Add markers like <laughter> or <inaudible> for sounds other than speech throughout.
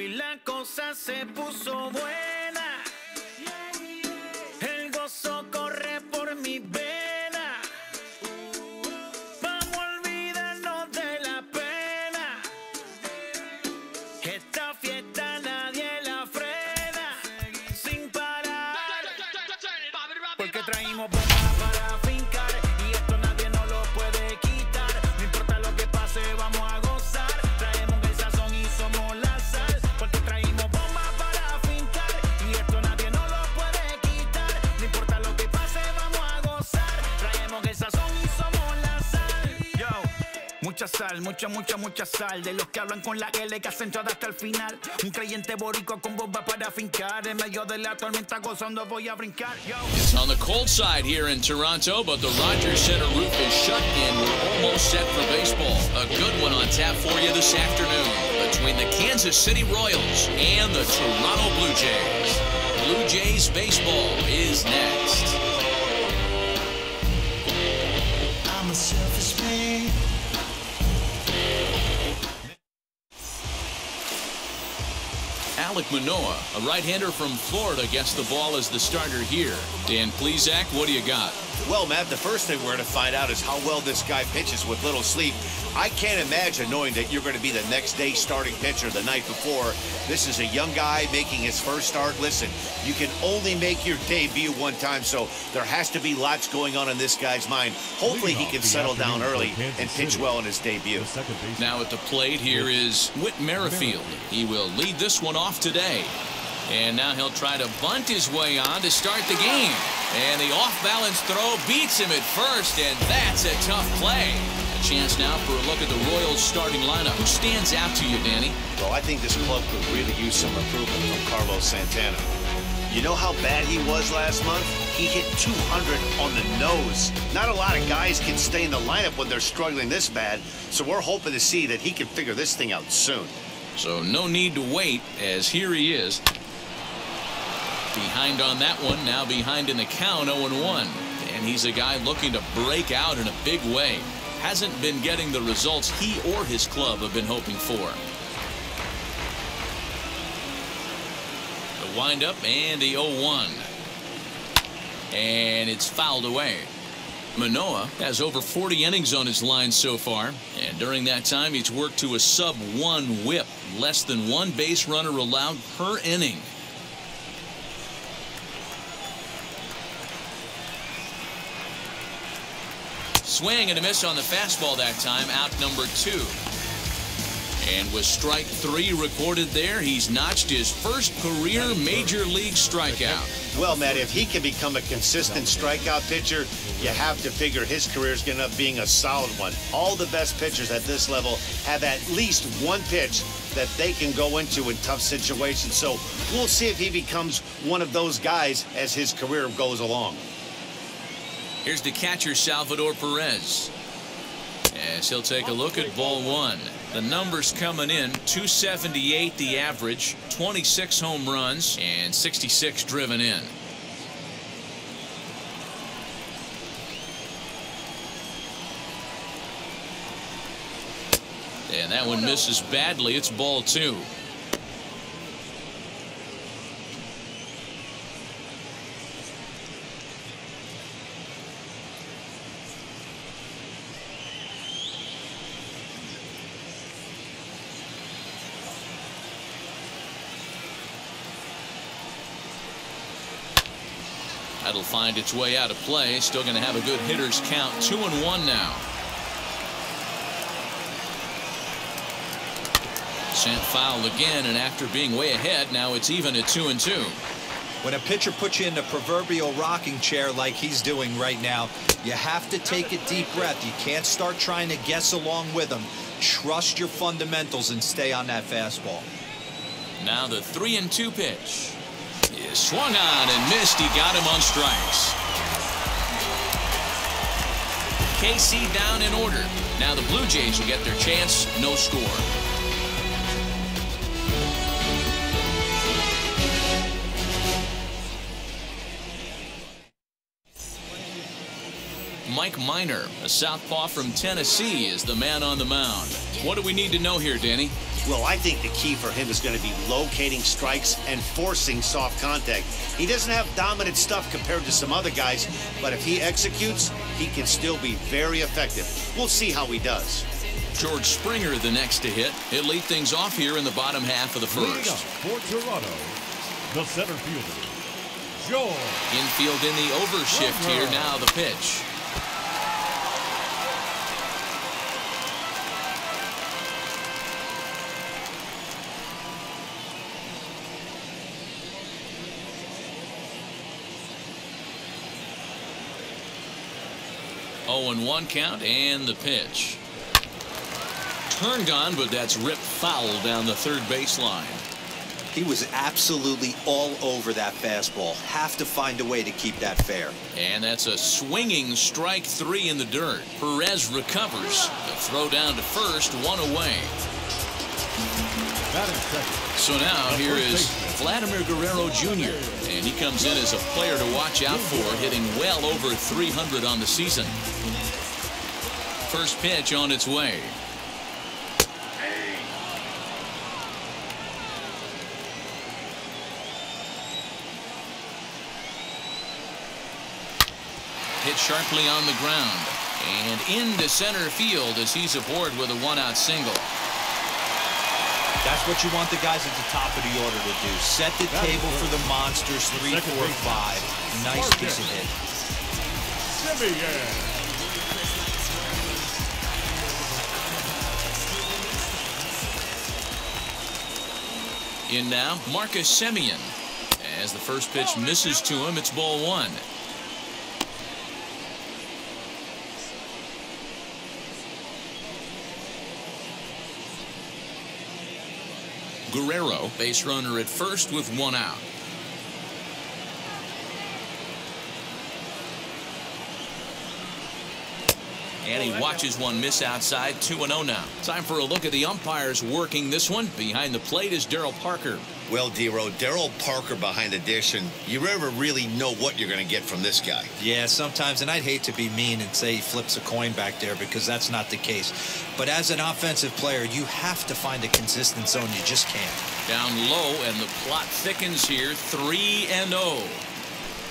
Hoy la cosa se puso buena. Mucha sal, mucha, mucha, mucha sal. De los que hablan con la L que hacen todo hasta el final. Un creyente con bomba para fincar. En medio de la tormenta gozando voy a brincar. It's on the cold side here in Toronto, but the Rogers Centre roof is shut in. we're almost set for baseball. A good one on tap for you this afternoon between the Kansas City Royals and the Toronto Blue Jays. Blue Jays baseball is next. Alek Manoah, a right-hander from Florida, gets the ball as the starter here. Dan Plesac, what do you got? Well, Matt, the first thing we're going to find out is how well this guy pitches with little sleep. I can't imagine knowing that you're going to be the next day starting pitcher the night before. This is a young guy making his first start. Listen, you can only make your debut one time, so there has to be lots going on in this guy's mind. Hopefully, he can settle down early and pitch well in his debut. Now at the plate here is Whit Merrifield. He will lead this one off today. And now he'll try to bunt his way on to start the game. And the off-balance throw beats him at first, and that's a tough play. Chance now for a look at the Royals starting lineup. Who stands out to you, Danny? Well, I think this club could really use some improvement from Carlos Santana. You know how bad he was last month? He hit 200 on the nose. Not a lot of guys can stay in the lineup when they're struggling this bad, so we're hoping to see that he can figure this thing out soon. So no need to wait, as here he is. Behind on that one, now behind in the count, 0-1. And he's a guy looking to break out in a big way. Hasn't been getting the results he or his club have been hoping for. The windup and the 0-1. And it's fouled away. Manoah has over 40 innings on his line so far, and during that time he's worked to a sub one whip, less than one base runner allowed per inning. Swing and a miss on the fastball that time, out number two. And with strike three recorded there, he's notched his first career major league strikeout. Well, Matt, if he can become a consistent strikeout pitcher, you have to figure his career is going to end up being a solid one. All the best pitchers at this level have at least one pitch that they can go into in tough situations. So we'll see if he becomes one of those guys as his career goes along. Here's the catcher, Salvador Perez. As he'll take a look at ball one. The numbers coming in 278 the average, 26 home runs, and 66 driven in. And that one misses badly. It's ball two. Find its way out of play. Still going to have a good hitter's count. Two and one now. Sent foul again, and after being way ahead, now it's even at two and two. When a pitcher puts you in the proverbial rocking chair like he's doing right now, you have to take a deep breath. You can't start trying to guess along with him. Trust your fundamentals and stay on that fastball. Now the three and two pitch is swung on and missed. He got him on strikes. KC down in order. Now the Blue Jays will get their chance. No score. Mike Minor, a southpaw from Tennessee, is the man on the mound. What do we need to know here, Danny? Well, I think the key for him is going to be locating strikes and forcing soft contact. He doesn't have dominant stuff compared to some other guys, but if he executes, he can still be very effective. We'll see how he does. George Springer the next to hit. He'll lead things off here in the bottom half of the Leading up first. for Toronto, the center fielder, George. Infield in the overshift here. Now the pitch. Oh and 1 count and the pitch. Turned on, but that's ripped foul down the third baseline. He was absolutely all over that fastball. Have to find a way to keep that fair. And that's a swinging strike three in the dirt. Perez recovers. The throw down to first, one away. Batting second, So now The here first is baseman. Vladimir Guerrero Jr. And he comes in as a player to watch out for, hitting well over 300 on the season. First pitch on its way. Hit sharply on the ground. And into center field as he's aboard with a one-out single. That's what you want the guys at the top of the order to do. Set the That is table for the monsters, three, second four, five. Nice Marquez. piece of hit. Semien. In now, Marcus Semien. As the first pitch misses to him, it's ball one. Guerrero, base runner at first with one out. And he watches one miss outside, 2 0 now. Time for a look at the umpires working this one. Behind the plate is Daryl Parker. Well, Dero, Daryl Parker behind the dish, and you never really know what you're going to get from this guy. Yeah, sometimes, and I'd hate to be mean and say he flips a coin back there because that's not the case. But as an offensive player, you have to find a consistent zone. You just can't. Down low, and the plot thickens here, 3 and 0.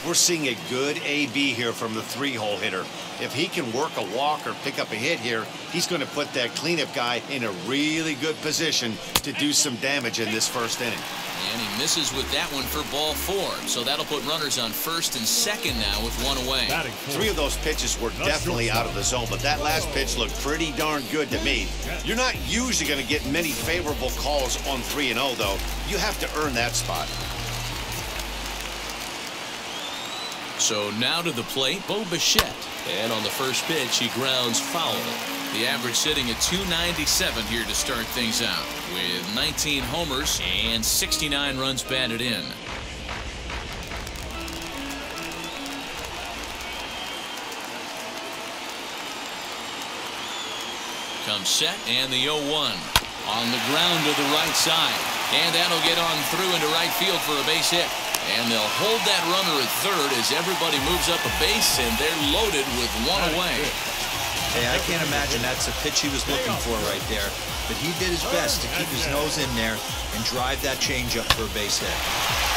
We're seeing a good AB here from the three-hole hitter. If he can work a walk or pick up a hit here, he's going to put that cleanup guy in a really good position to do some damage in this first inning. And he misses with that one for ball four. So that'll put runners on first and second now with one away. Three of those pitches were definitely out of the zone, but that last pitch looked pretty darn good to me. You're not usually going to get many favorable calls on 3 and 0, though. You have to earn that spot. So now to the plate, Bo Bichette. And on the first pitch, he grounds foul. The average sitting at 297 here to start things out, with 19 homers and 69 runs batted in. Comes set and the 0-1 on the ground to the right side. And that'll get on through into right field for a base hit. And they'll hold that runner at third as everybody moves up a base and they're loaded with one away. Hey, I can't imagine that's a pitch he was looking for right there. But he did his best to keep his nose in there and drive that changeup for a base hit.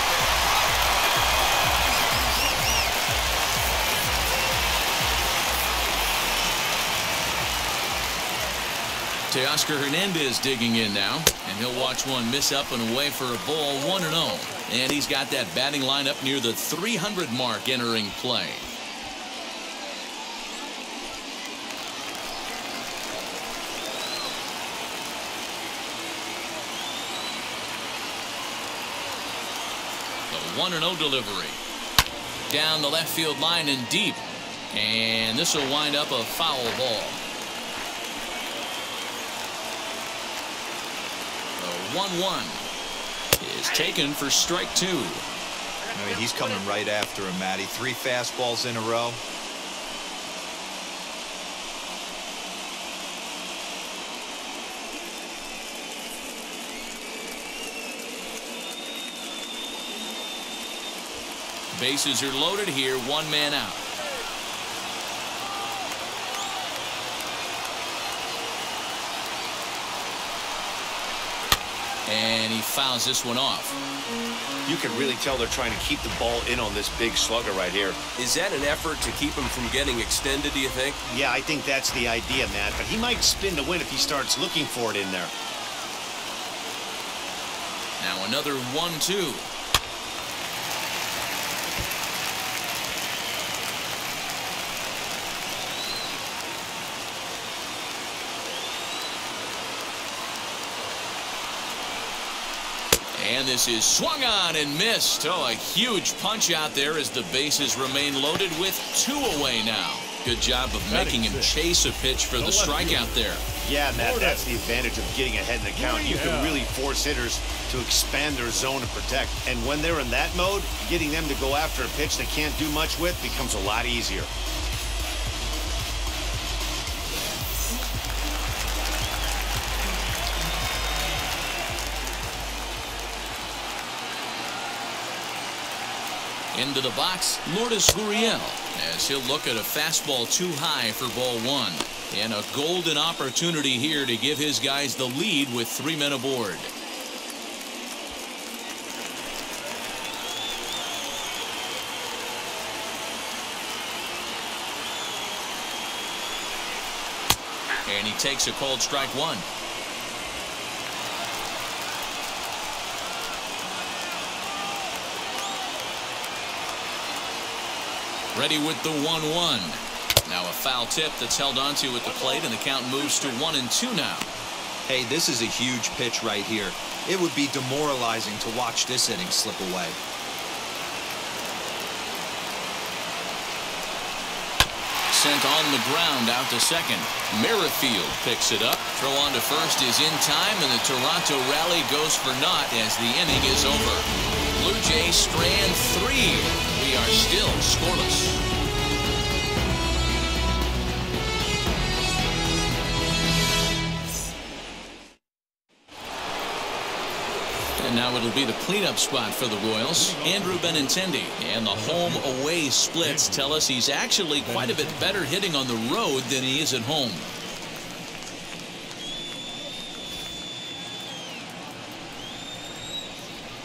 Teoscar Hernandez digging in now, and he'll watch one miss up and away for a ball 1 0. And he's got that batting line up near the 300 mark entering play. The 1 0 delivery. Down the left field line and deep. And this will wind up a foul ball. The 1-1 is taken for strike two. I mean, he's coming right after him, Matty. Three fastballs in a row. Bases are loaded here, one man out. And he fouls this one off. You can really tell they're trying to keep the ball in on this big slugger right here. Is that an effort to keep him from getting extended, do you think? Yeah, I think that's the idea, Matt. But he might spin to win if he starts looking for it in there. Now another 1-2. And this is swung on and missed. Oh, a huge punch out there as the bases remain loaded with two away now. Good job of making him chase a pitch for the strikeout there. Yeah, Matt, that's the advantage of getting ahead in the count. You can really force hitters to expand their zone and protect. And when they're in that mode, getting them to go after a pitch they can't do much with becomes a lot easier. Into the box, Lourdes Gurriel, as he'll look at a fastball too high for ball one. And a golden opportunity here to give his guys the lead with three men aboard. And he takes a cold strike one. Ready with the 1-1. Now a foul tip that's held onto at the plate, and the count moves to 1 and 2 now. Hey, this is a huge pitch right here. It would be demoralizing to watch this inning slip away. Sent on the ground out to second. Merrifield picks it up. Throw on to first is in time, and the Toronto rally goes for naught as the inning is over. Blue Jays strand three. We are still scoreless. And now it'll be the cleanup spot for the Royals. Andrew Benintendi. And the home-away splits tell us he's actually quite a bit better hitting on the road than he is at home.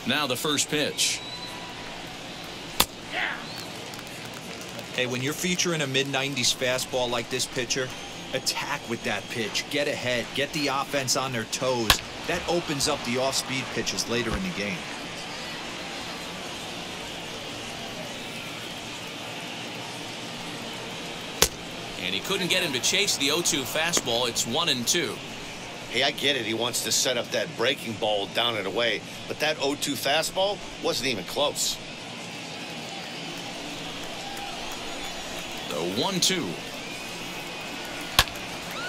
Now the first pitch. Hey, when you're featuring a mid-90s fastball like this pitcher, attack with that pitch. Get ahead. Get the offense on their toes. That opens up the off-speed pitches later in the game. And he couldn't get him to chase the 0-2 fastball. It's 1 and 2. Hey, I get it. He wants to set up that breaking ball down and away, but that 0-2 fastball wasn't even close. The 1-2.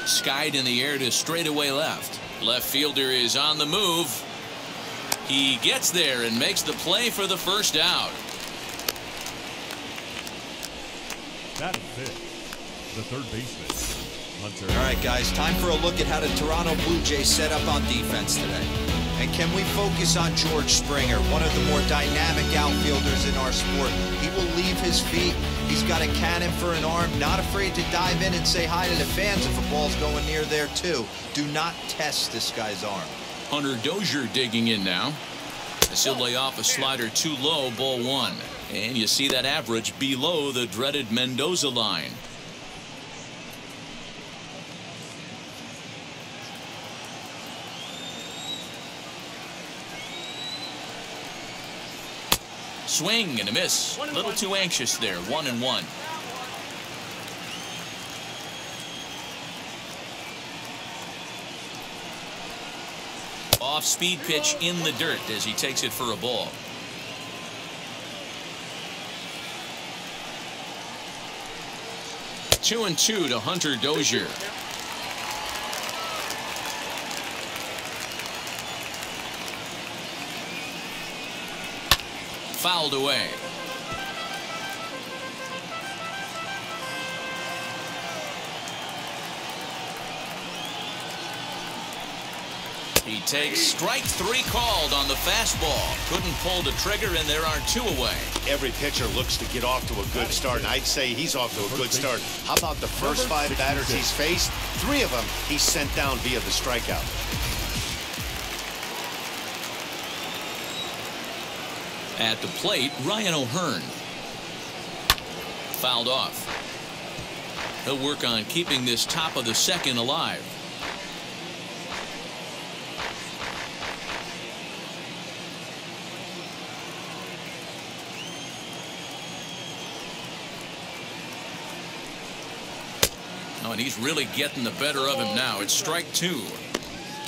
Skied in the air to straightaway left. Left fielder is on the move. He gets there and makes the play for the first out. Batting fifth, the third baseman, Hunter. All right, guys, time for a look at how the Toronto Blue Jays set up on defense today. And can we focus on George Springer, one of the more dynamic outfielders in our sport? He will leave his feet. He's got a cannon for an arm, not afraid to dive in and say hi to the fans if a ball's going near there, too. Do not test this guy's arm. Hunter Dozier digging in now. As he'll lay off a slider too low, ball one. And you see that average below the dreaded Mendoza line. Swing and a miss. A little too anxious there. One and one. Off speed pitch in the dirt as he takes it for a ball. Two and two to Hunter Dozier. Fouled away. He takes strike three called on the fastball. Couldn't pull the trigger, and there are two away. Every pitcher looks to get off to a good start, and I'd say he's off to a good start. How about the first five batters he's faced? Three of them he sent down via the strikeout. At the plate, Ryan O'Hearn. Fouled off. He'll work on keeping this top of the second alive. Oh, and he's really getting the better of him now. It's strike two.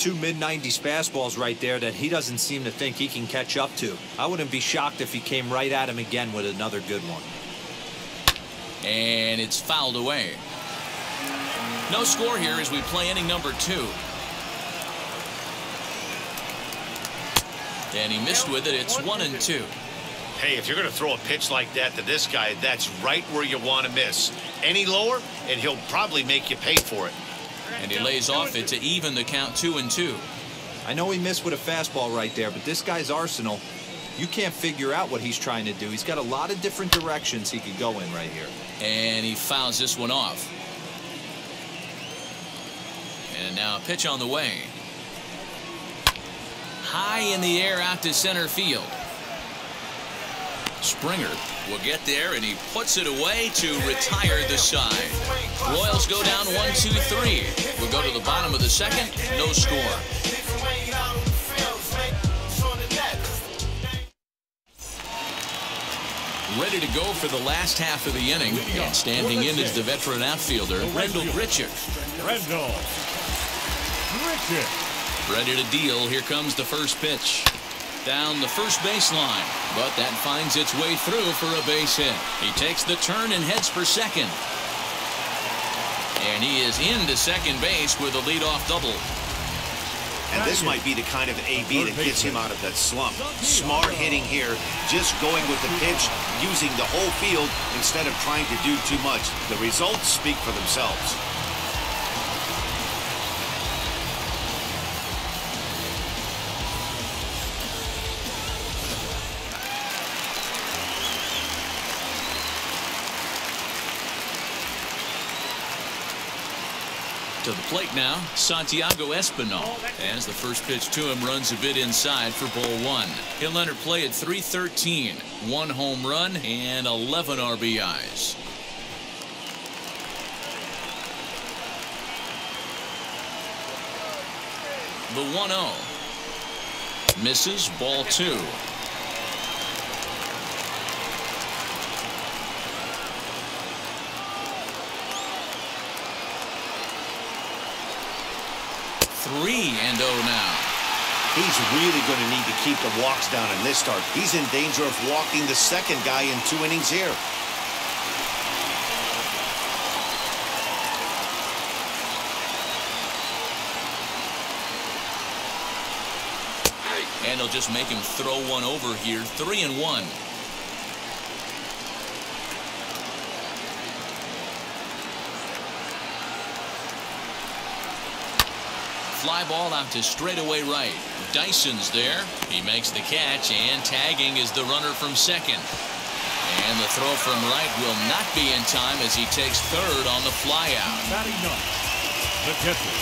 Two mid-90s fastballs right there that he doesn't seem to think he can catch up to. I wouldn't be shocked if he came right at him again with another good one. And it's fouled away. No score here as we play inning number two. And he missed with it. It's one and two. Hey, if you're going to throw a pitch like that to this guy, that's right where you want to miss. Any lower, and he'll probably make you pay for it. And he lays off it to even the count two and two. I know he missed with a fastball right there, but this guy's arsenal, you can't figure out what he's trying to do. He's got a lot of different directions he could go in right here. And he fouls this one off. And now a pitch on the way. High in the air out to center field. Springer will get there and he puts it away to retire the side. Royals go down one, two, three. We'll go to the bottom of the second. No score. Ready to go for the last half of the inning. And standing in is the veteran outfielder, Randal Grichuk. Randal. Grichuk. Ready to deal. Here comes the first pitch. Down the first baseline. But that finds its way through for a base hit. He takes the turn and heads for second. And he is into second base with a leadoff double. And this might be the kind of AB that gets him out of that slump. Smart hitting here, just going with the pitch, using the whole field instead of trying to do too much. The results speak for themselves. To the plate now, Santiago Espinal. As the first pitch to him runs a bit inside for ball one. He'll enter play at 313. One home run and 11 RBIs. The 1-0. Misses ball two. Three and oh now. He's really going to need to keep the walks down in this start. He's in danger of walking the second guy in two innings here. And they'll just make him throw one over here. Three and one. Fly ball out to straightaway right. Dyson's there. He makes the catch, and tagging is the runner from second. And the throw from right will not be in time as he takes third on the flyout. Matty Nutt. The catcher.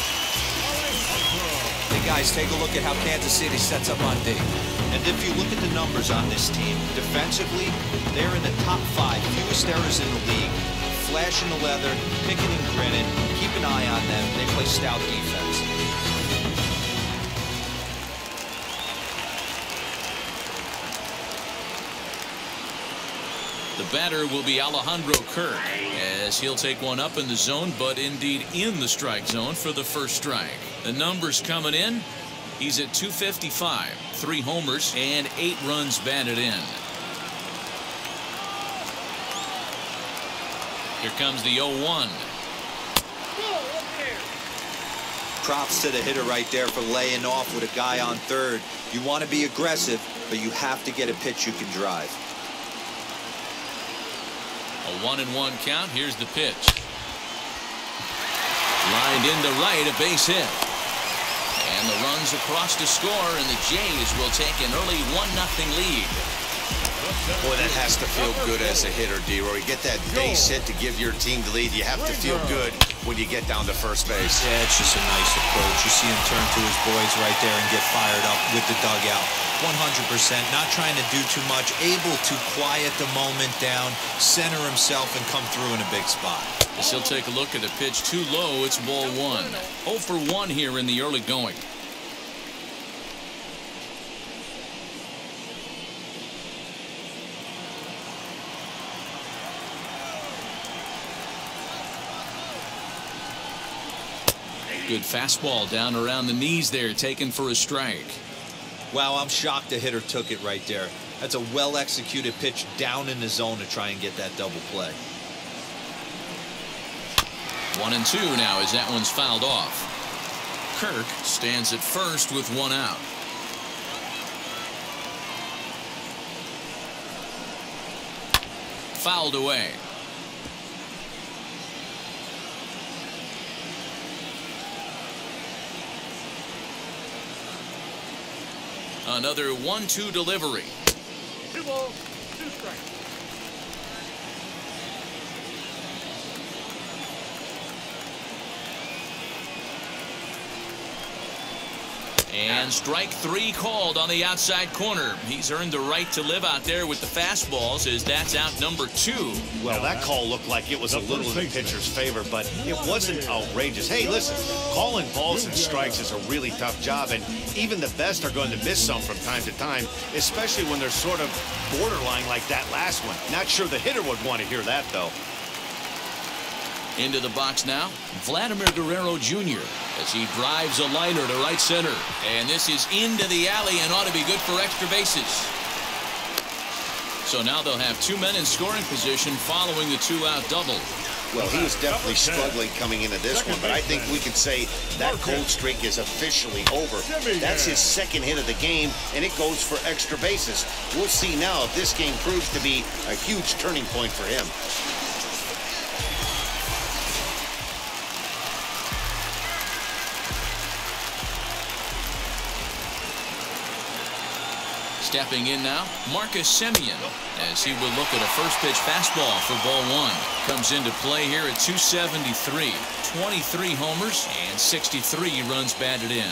Hey guys, take a look at how Kansas City sets up on D. And if you look at the numbers on this team, defensively, they're in the top five, fewest errors in the league. Flashing the leather, picking and grinning. Keep an eye on them. They play stout defense. Batter will be Alejandro Kirk as he'll take one up in the zone, but indeed in the strike zone for the first strike. The numbers coming in. He's at 255, three homers and eight runs batted in. Here comes the 0-1. Props to the hitter right there for laying off with a guy on third. You want to be aggressive, but you have to get a pitch you can drive. A one and one count. Here's the pitch. Lined into right, a base hit. And the runs across to score, and the Jays will take an early 1-0 lead. Boy, that has to feel good as a hitter, D-Roy. Get that base hit to give your team the lead. You have to feel good when you get down to first base. Yeah, it's just a nice approach. You see him turn to his boys right there and get fired up with the dugout. 100%. Not trying to do too much. Able to quiet the moment down, center himself, and come through in a big spot. As he'll take a look at a pitch too low, it's ball one. 0 for 1 here in the early going. Good fastball down around the knees there, taken for a strike. Wow, I'm shocked the hitter took it right there. That's a well executed pitch down in the zone to try and get that double play. One and two now as that one's fouled off. Kirk stands at first with one out. Fouled away. Another one-two delivery. Two balls, two strikes. And strike three called on the outside corner. He's earned the right to live out there with the fastballs as that's out number two. Well, that call looked like it was a little in the pitcher's favor, but it wasn't outrageous. Hey, listen, calling balls and strikes is a really tough job, and even the best are going to miss some from time to time, especially when they're sort of borderline like that last one. Not sure the hitter would want to hear that, though. Into the box now, Vladimir Guerrero Jr. as he drives a liner to right center. And this is into the alley and ought to be good for extra bases. So now they'll have two men in scoring position following the two-out double. Well, he was definitely struggling coming into this one, but I think we can say that cold streak is officially over. That's his second hit of the game, and it goes for extra bases. We'll see now if this game proves to be a huge turning point for him. Stepping in now, Marcus Semien, as he will look at a first pitch fastball for ball one. Comes into play here at 273. 23 homers and 63 runs batted in.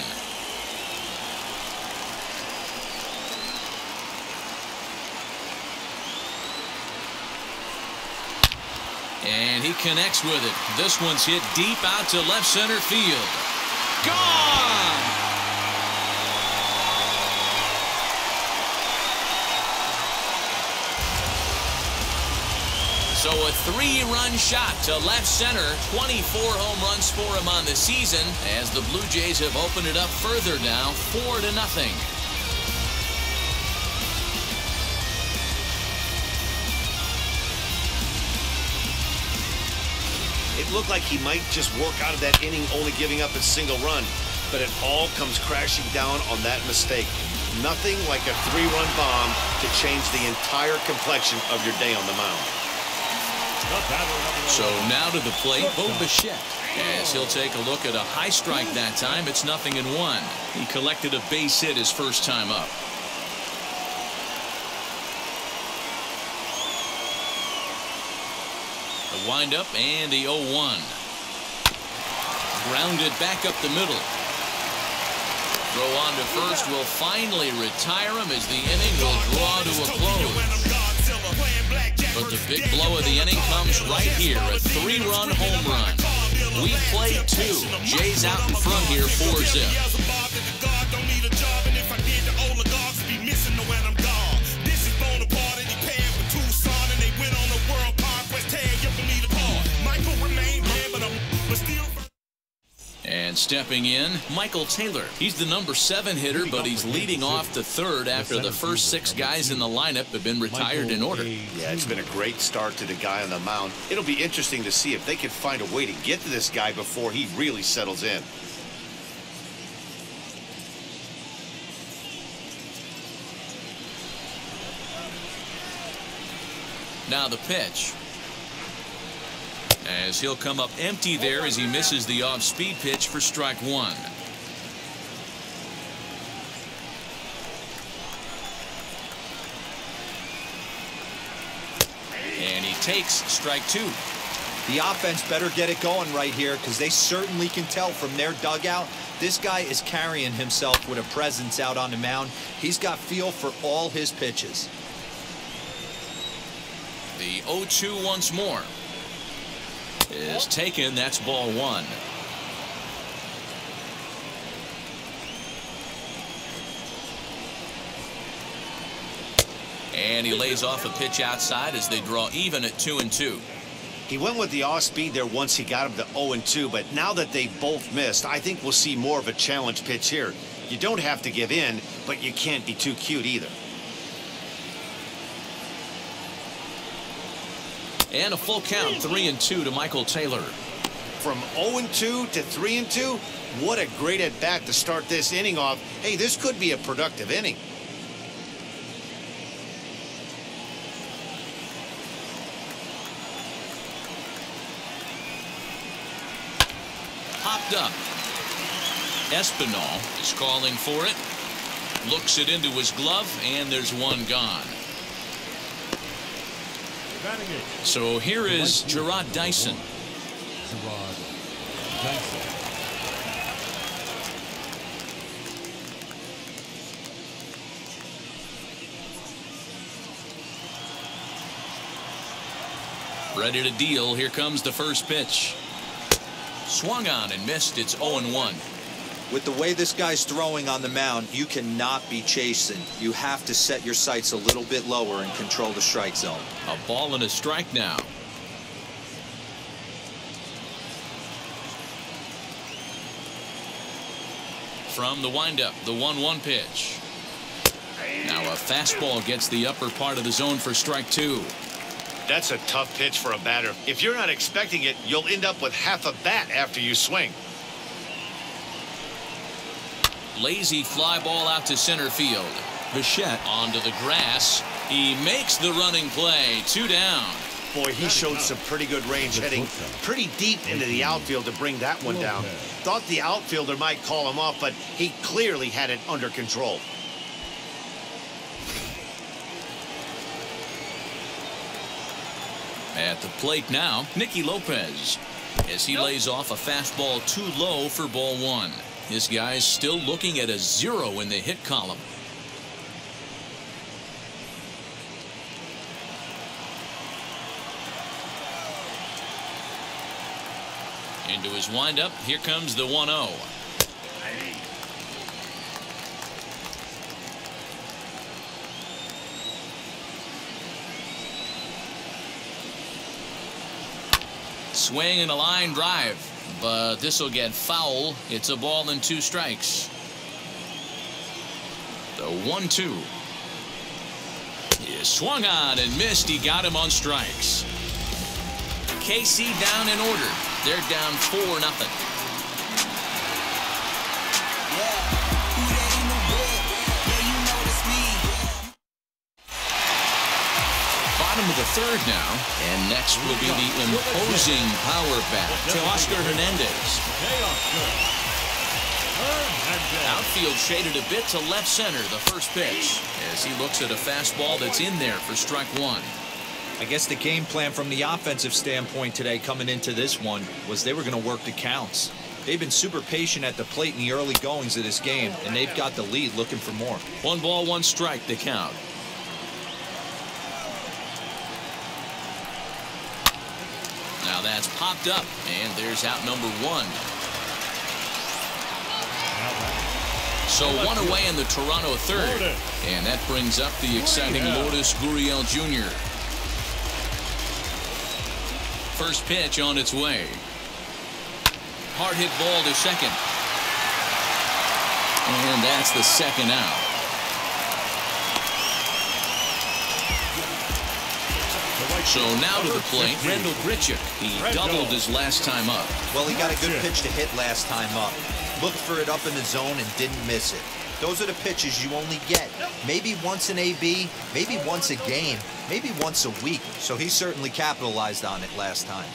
And he connects with it. This one's hit deep out to left center field. Gone! So a three-run shot to left center. 24 home runs for him on the season as the Blue Jays have opened it up further now, four to nothing. It looked like he might just work out of that inning only giving up a single run, but it all comes crashing down on that mistake. Nothing like a three-run bomb to change the entire complexion of your day on the mound. So now to the plate, Bo Bichette. As he'll take a look at a high strike that time, it's nothing in one. He collected a base hit his first time up. The windup and the 0-1. Grounded back up the middle. Throw on to first will finally retire him as the inning will draw to a close. But the big blow of the inning comes right here, a three-run home run. We play two. Jays out in front here, 4-zip. And stepping in, Michael Taylor. He's the number seven hitter, but he's leading off the third after the first six guys in the lineup have been retired in order. Yeah, it's been a great start to the guy on the mound. It'll be interesting to see if they can find a way to get to this guy before he really settles in. Now the pitch. As he'll come up empty there as he misses the off-speed pitch for strike one. And he takes strike two. The offense better get it going right here because they certainly can tell from their dugout this guy is carrying himself with a presence out on the mound. He's got feel for all his pitches. The 0-2 once more is taken. That's ball one. And he lays off a pitch outside as they draw even at two and two. He went with the off speed there once he got him to 0 and 2, but now that they both missed, I think we'll see more of a challenge pitch here. You don't have to give in, but you can't be too cute either. And a full count, three and two to Michael Taylor. From 0 and 2 to 3 and 2, what a great at bat to start this inning off. Hey, this could be a productive inning. Popped up. Espinal is calling for it. Looks it into his glove, and there's one gone. So here is Jarrod Dyson. Jarrod Dyson. Ready to deal. Here comes the first pitch. Swung on and missed. It's 0 1. With the way this guy's throwing on the mound, you cannot be chasing. You have to set your sights a little bit lower and control the strike zone. A ball and a strike now. From the windup, the 1 1 pitch. Now a fastball gets the upper part of the zone for strike two. That's a tough pitch for a batter. If you're not expecting it, you'll end up with half a bat after you swing. Lazy fly ball out to center field. Bichette onto the grass. He makes the running play. Two down. Boy, he showed some pretty good range heading pretty deep into the outfield to bring that one down. Thought the outfielder might call him off, but he clearly had it under control. At the plate now, Nicky Lopez. As he lays off a fastball too low for ball one. This guy's still looking at a zero in the hit column. Into his windup. Here comes the 1 0. Swing and a line drive, but this will get foul. It's a ball and two strikes. The 1 2. He swung on and missed. He got him on strikes. KC down in order. They're down 4 nothing. Bottom of the third now. And next will be the imposing power bat to Oscar Hernandez. Teoscar. Hernandez. Outfield shaded a bit to left center the first pitch as he looks at a fastball that's in there for strike one. I guess the game plan from the offensive standpoint today coming into this one was they were going to work the counts. They've been super patient at the plate in the early goings of this game, and they've got the lead looking for more. One ball, one strike, the count. Now that's popped up, and there's out number one. So one away in the Toronto third, and that brings up the exciting Lourdes Gurriel Jr. First pitch on its way. Hard hit ball to second. And that's the second out. So now to the plate, Randal Grichuk. He doubled his last time up. Well, he got a good pitch to hit last time up. Looked for it up in the zone and didn't miss it. Those are the pitches you only get. Maybe once an AB, maybe once a game, maybe once a week. So he certainly capitalized on it last time.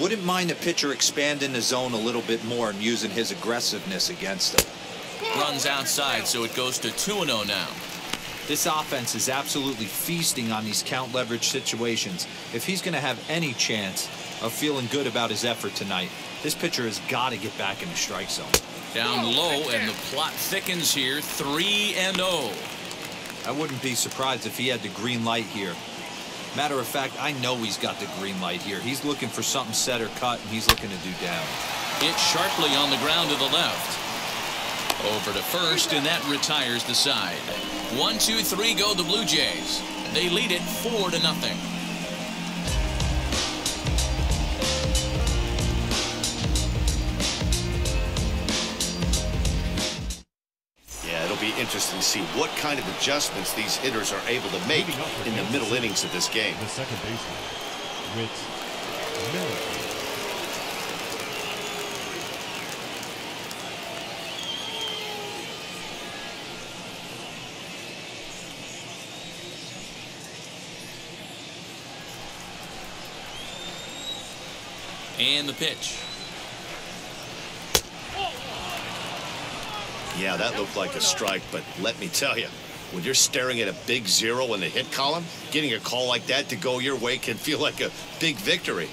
Wouldn't mind the pitcher expanding the zone a little bit more and using his aggressiveness against him. Runs outside, so it goes to 2 0 now. This offense is absolutely feasting on these count leverage situations. If he's going to have any chance of feeling good about his effort tonight, this pitcher has got to get back in the strike zone. Down low, and the plot thickens here. 3 and 0. I wouldn't be surprised if he had the green light here. Matter of fact, I know he's got the green light here. He's looking for something set or cut, and he's looking to do damage. Hit sharply on the ground to the left. Over to first, and that retires the side. One, two, three go the Blue Jays. They lead it four to nothing. Yeah, it'll be interesting to see what kind of adjustments these hitters are able to make Moving up for in the middle innings of this game. The second baseman, Whit Merrifield. And the pitch. Yeah, that looked like a strike, but let me tell you, when you're staring at a big zero in the hit column, getting a call like that to go your way can feel like a big victory.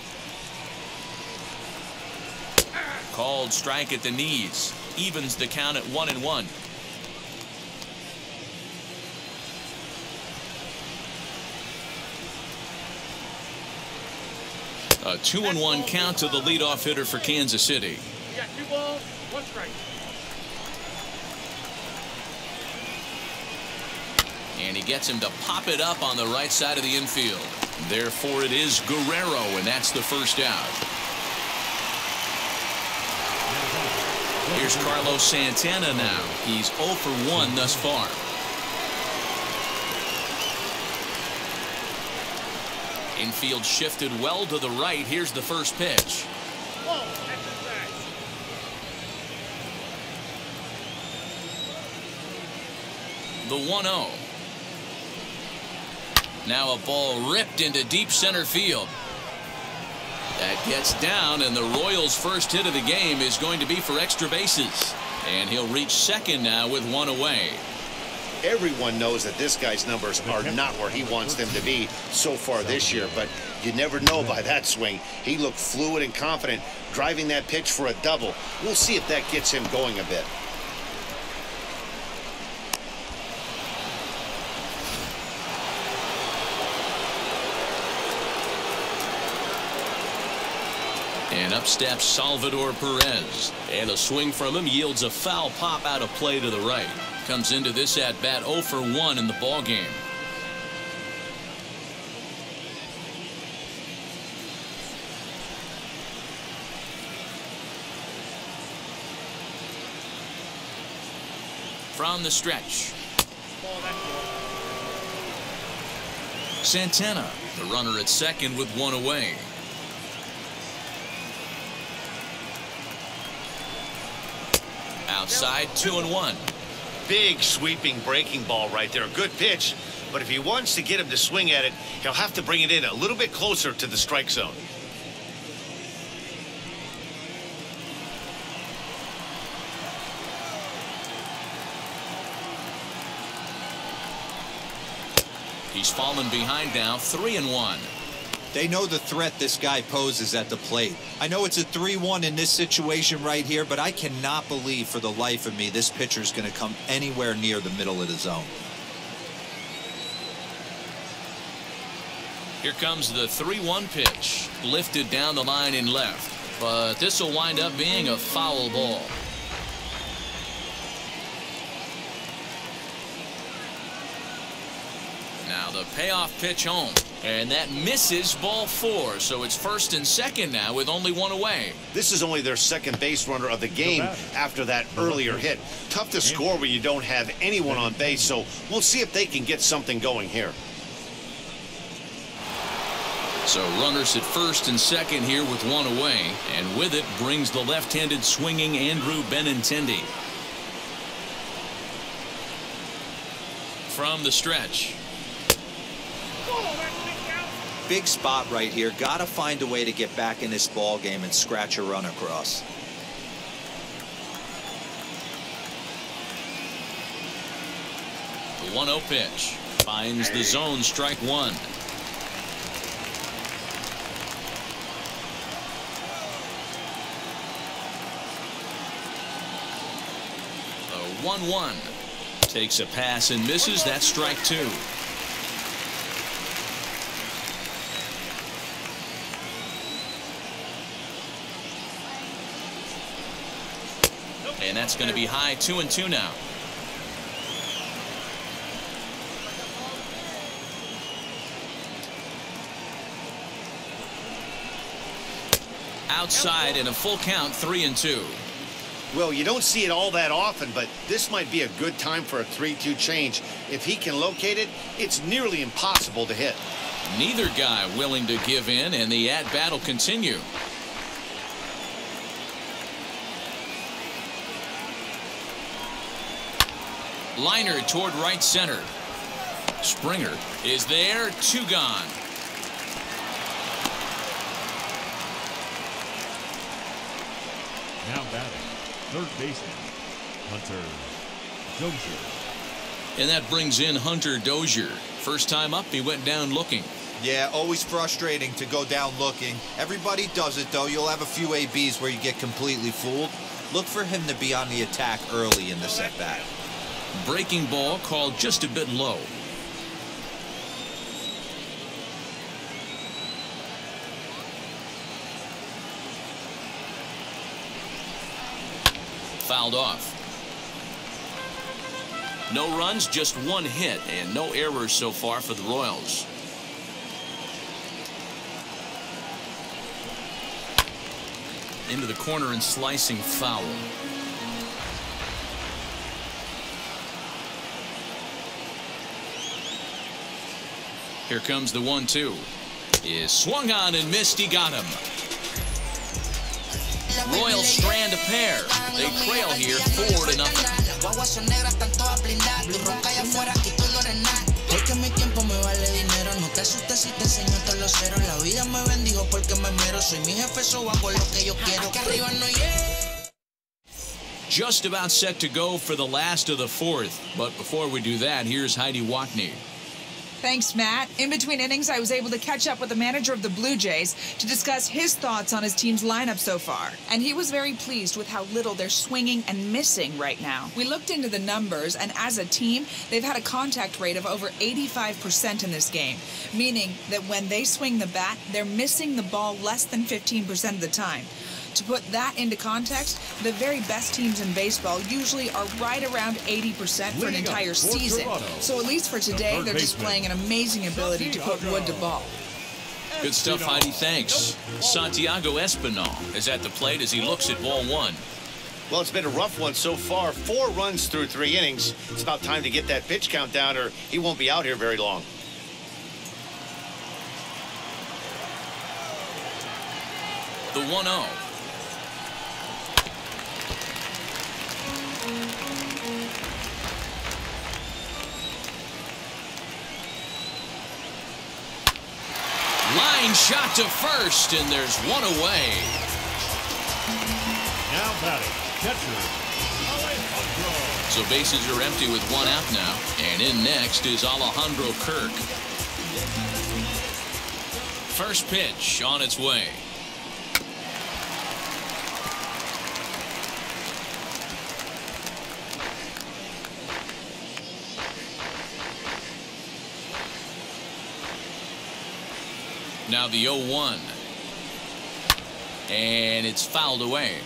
Called strike at the knees. Evens the count at one and one. A two and one count to the leadoff hitter for Kansas City. Balls. And he gets him to pop it up on the right side of the infield. Therefore, it is Guerrero, and that's the first out. Here's Carlos Santana now. He's 0 for 1 thus far. Infield shifted well to the right. Here's the first pitch. The 1 0. Now a ball ripped into deep center field. That gets down, and the Royals' first hit of the game is going to be for extra bases. And he'll reach second now with one away. Everyone knows that this guy's numbers are not where he wants them to be so far this year, but you never know by that swing. He looked fluid and confident, driving that pitch for a double. We'll see if that gets him going a bit. And up steps Salvador Perez. And a swing from him yields a foul pop out of play to the right. Comes into this at bat 0 for 1 in the ball game. From the stretch. Santana, the runner at second with one away. Outside, two and one. Big sweeping breaking ball right there. Good pitch. But if he wants to get him to swing at it, he'll have to bring it in a little bit closer to the strike zone. He's fallen behind now, three and one. They know the threat this guy poses at the plate. I know it's a 3-1 in this situation right here, but I cannot believe for the life of me this pitcher is going to come anywhere near the middle of the zone. Here comes the 3-1 pitch. Lifted down the line and left. But this will wind up being a foul ball. Now the payoff pitch home. And that misses ball four. So it's first and second now with only one away. This is only their second base runner of the game after that earlier hit. Tough to score when you don't have anyone on base, so we'll see if they can get something going here. So runners at first and second here with one away. And with it brings the left-handed swinging Andrew Benintendi. From the stretch. Whoa, that's big out. Big spot right here. Got to find a way to get back in this ball game and scratch a run across. The 1 0 pitch. Finds the zone, strike one. The 1 1. Takes a pass and misses. That's strike two. And that's going to be high two and two now. Outside in a full count, three and two. Well, you don't see it all that often, but this might be a good time for a 3-2 change. If he can locate it, it's nearly impossible to hit. Neither guy willing to give in, and the at-bat will continue. Liner toward right center. Springer is there, two gone. Now batting, third baseman, Hunter Dozier. And that brings in Hunter Dozier. First time up, he went down looking. Yeah, always frustrating to go down looking. Everybody does it, though. You'll have a few ABs where you get completely fooled. Look for him to be on the attack early in the setback. Breaking ball called just a bit low. Fouled off. No runs, just one hit, and no errors so far for the Royals. Into the corner and slicing foul. Here comes the one two. Is swung on and missed. He got him. Royals strand a pair. They trail here four to nothing. Just about set to go for the last of the fourth. But before we do that, here's Heidi Watney. Thanks, Matt. In between innings, I was able to catch up with the manager of the Blue Jays to discuss his thoughts on his team's lineup so far. And he was very pleased with how little they're swinging and missing right now. We looked into the numbers, and as a team, they've had a contact rate of over 85% in this game, meaning that when they swing the bat, they're missing the ball less than 15% of the time. To put that into context, the very best teams in baseball usually are right around 80% for an Leading up entire for season. Toronto, So at least for today, third they're baseman, displaying an amazing ability to put wood to ball. Good stuff, Heidi. Thanks. Santiago Espinal is at the plate as he looks at ball one. Well, it's been a rough one so far. Four runs through three innings. It's about time to get that pitch count down or he won't be out here very long. The 1 0. Line shot to first, and there's one away. Now batting, catcher, So bases are empty with one out now. And in next is Alejandro Kirk. First pitch on its way. Now the 0-1. And it's fouled away.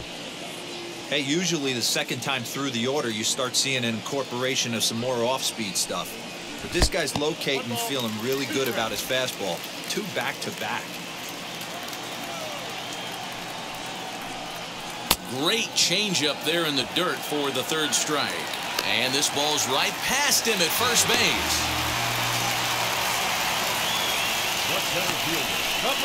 Hey, usually the second time through the order, you start seeing an incorporation of some more off-speed stuff. But this guy's locating, feeling really good about his fastball. Two back-to-back. Great changeup there in the dirt for the third strike. And this ball's right past him at first base. The center fielder,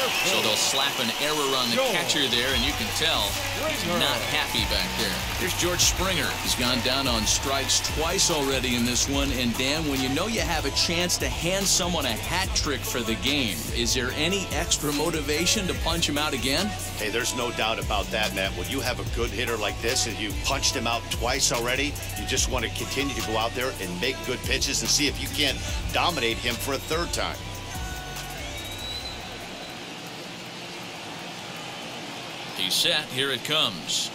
So they'll slap an error on the catcher there, and you can tell he's not happy back there. Here's George Springer. He's gone down on strikes twice already in this one. And Dan, when you know you have a chance to hand someone a hat trick for the game, is there any extra motivation to punch him out again? Hey, there's no doubt about that, Matt. When you have a good hitter like this and you punched him out twice already, you just want to continue to go out there and make good pitches and see if you can't dominate him for a third time. He's set. Here it comes.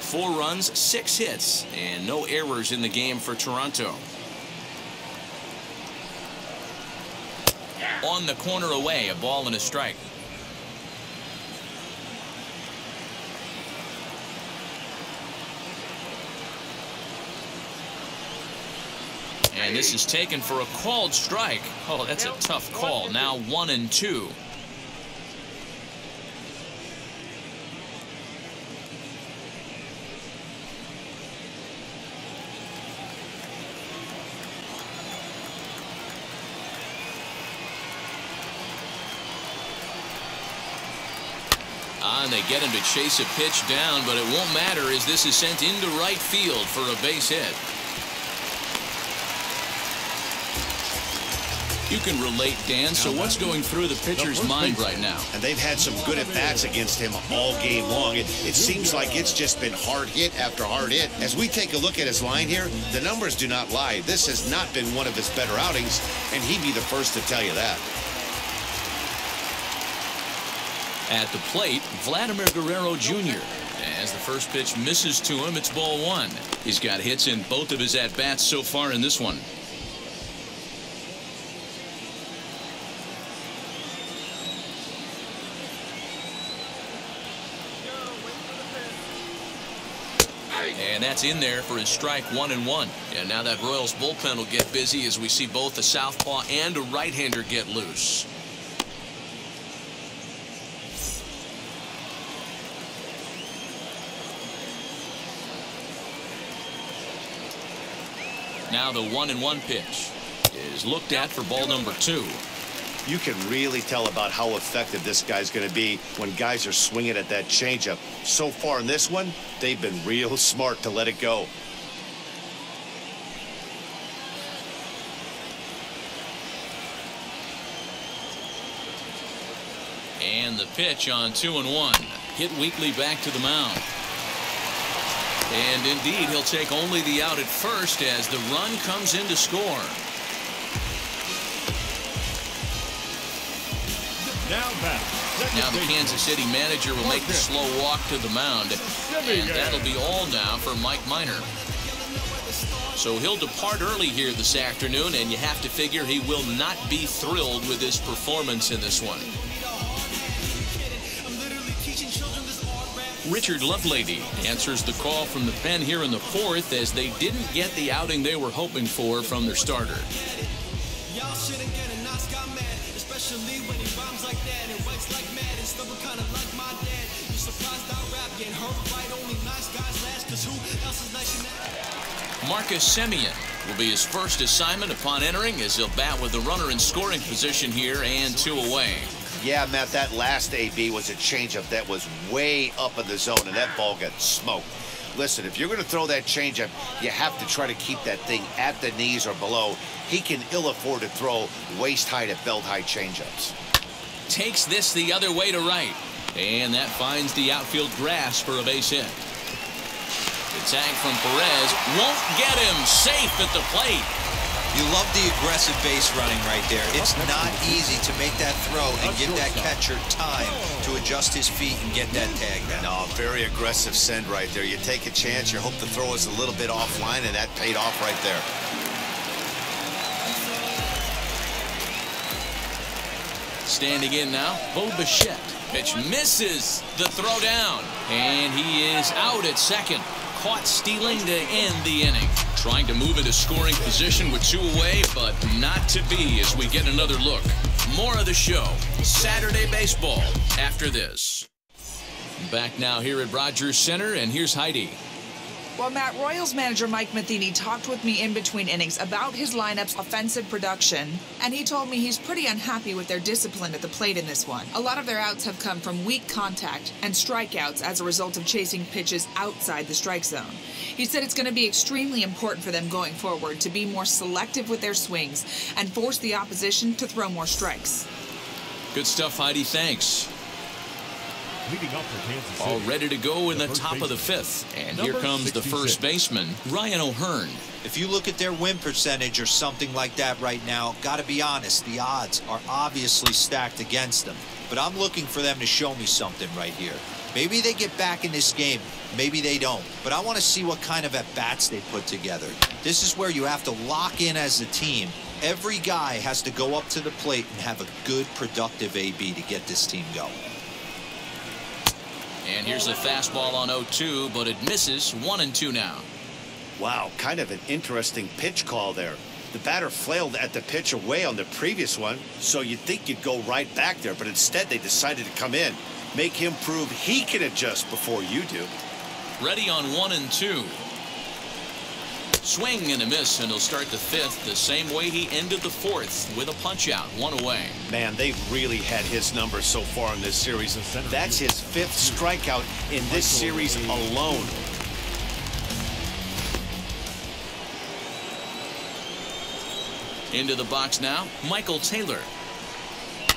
Four runs, six hits, and no errors in the game for Toronto. On the corner away, a ball and a strike. And this is taken for a called strike. Oh, that's a tough call. Now one and two. Ah, and they get him to chase a pitch down, but it won't matter as this is sent into right field for a base hit. You can relate, Dan. So what's going through the pitcher's mind right now? And they've had some good at-bats against him all game long. It, it seems like it's just been hard hit after hard hit. As we take a look at his line here, the numbers do not lie. This has not been one of his better outings, and he'd be the first to tell you that. At the plate, Vladimir Guerrero Jr. As the first pitch misses to him, it's ball one. He's got hits in both of his at-bats so far in this one. And that's in there for his strike one and one. And now that Royals bullpen will get busy as we see both a southpaw and a right-hander get loose. Now the one and one pitch is looked at for ball number two. You can really tell about how effective this guy's going to be when guys are swinging at that changeup. So far in this one, they've been real <laughs> smart to let it go. And the pitch on two and one. Hit Weekly back to the mound. And indeed, he'll take only the out at first as the run comes in to score. Now the Kansas City manager will make the slow walk to the mound. And that'll be all now for Mike Minor. So he'll depart early here this afternoon, and you have to figure he will not be thrilled with his performance in this one. Richard Lovelady answers the call from the pen here in the fourth as they didn't get the outing they were hoping for from their starter. Marcus Semien will be his first assignment upon entering as he'll bat with the runner in scoring position here and two away. Yeah, Matt, that last AB was a changeup that was way up in the zone, and that ball got smoked. Listen, if you're going to throw that changeup, you have to try to keep that thing at the knees or below. He can ill afford to throw waist-high to belt-high changeups. Takes this the other way to right. And that finds the outfield grass for a base hit. The tag from Perez won't get him safe at the plate. You love the aggressive base running right there. It's not easy to make that throw and give that catcher time to adjust his feet and get that tag down. No, very aggressive send right there. You take a chance, you hope the throw is a little bit offline, and that paid off right there. Standing in now, Bo Bichette. Pitch misses the throw down. And he is out at second. Caught stealing to end the inning. Trying to move into scoring position with two away, but not to be as we get another look. More of the show. Saturday Baseball after this. Back now here at Rogers Centre, and here's Heidi. Well, Matt, Royals manager Mike Matheny talked with me in between innings about his lineup's offensive production, and he told me he's pretty unhappy with their discipline at the plate in this one. A lot of their outs have come from weak contact and strikeouts as a result of chasing pitches outside the strike zone. He said it's going to be extremely important for them going forward to be more selective with their swings and force the opposition to throw more strikes. Good stuff, Heidi. Thanks. All ready to go in the, first top of the fifth. And Number here comes the first baseman, Ryan O'Hearn. If you look at their win percentage or something like that right now, got to be honest, the odds are obviously stacked against them. But I'm looking for them to show me something right here. Maybe they get back in this game. Maybe they don't. But I want to see what kind of at-bats they put together. This is where you have to lock in as a team. Every guy has to go up to the plate and have a good, productive AB to get this team going. And here's a fastball on 0-2, but it misses 1 and 2 now. Wow, kind of an interesting pitch call there. The batter flailed at the pitch away on the previous one, so you'd think you'd go right back there, but instead they decided to come in. Make him prove he can adjust before you do. Ready on 1 and 2. Swing and a miss, and he'll start the fifth the same way he ended the fourth with a punch out, one away. Man, they've really had his number so far in this series. That's his fifth strikeout in this series alone. Into the box now, Michael Taylor.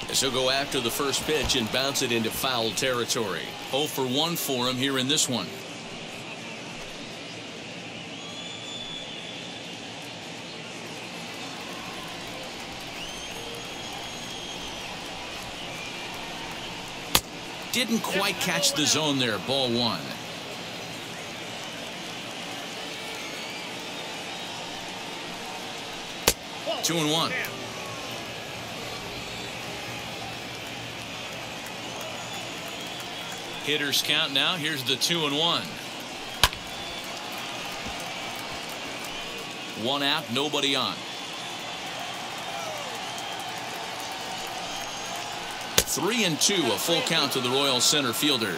As he'll go after the first pitch and bounce it into foul territory. 0 for 1 for him here in this one. Didn't quite catch the zone there, ball one. Two and one. Hitters count now. Here's the two and one. One out, nobody on. Three and two, a full count to the Royal center fielder.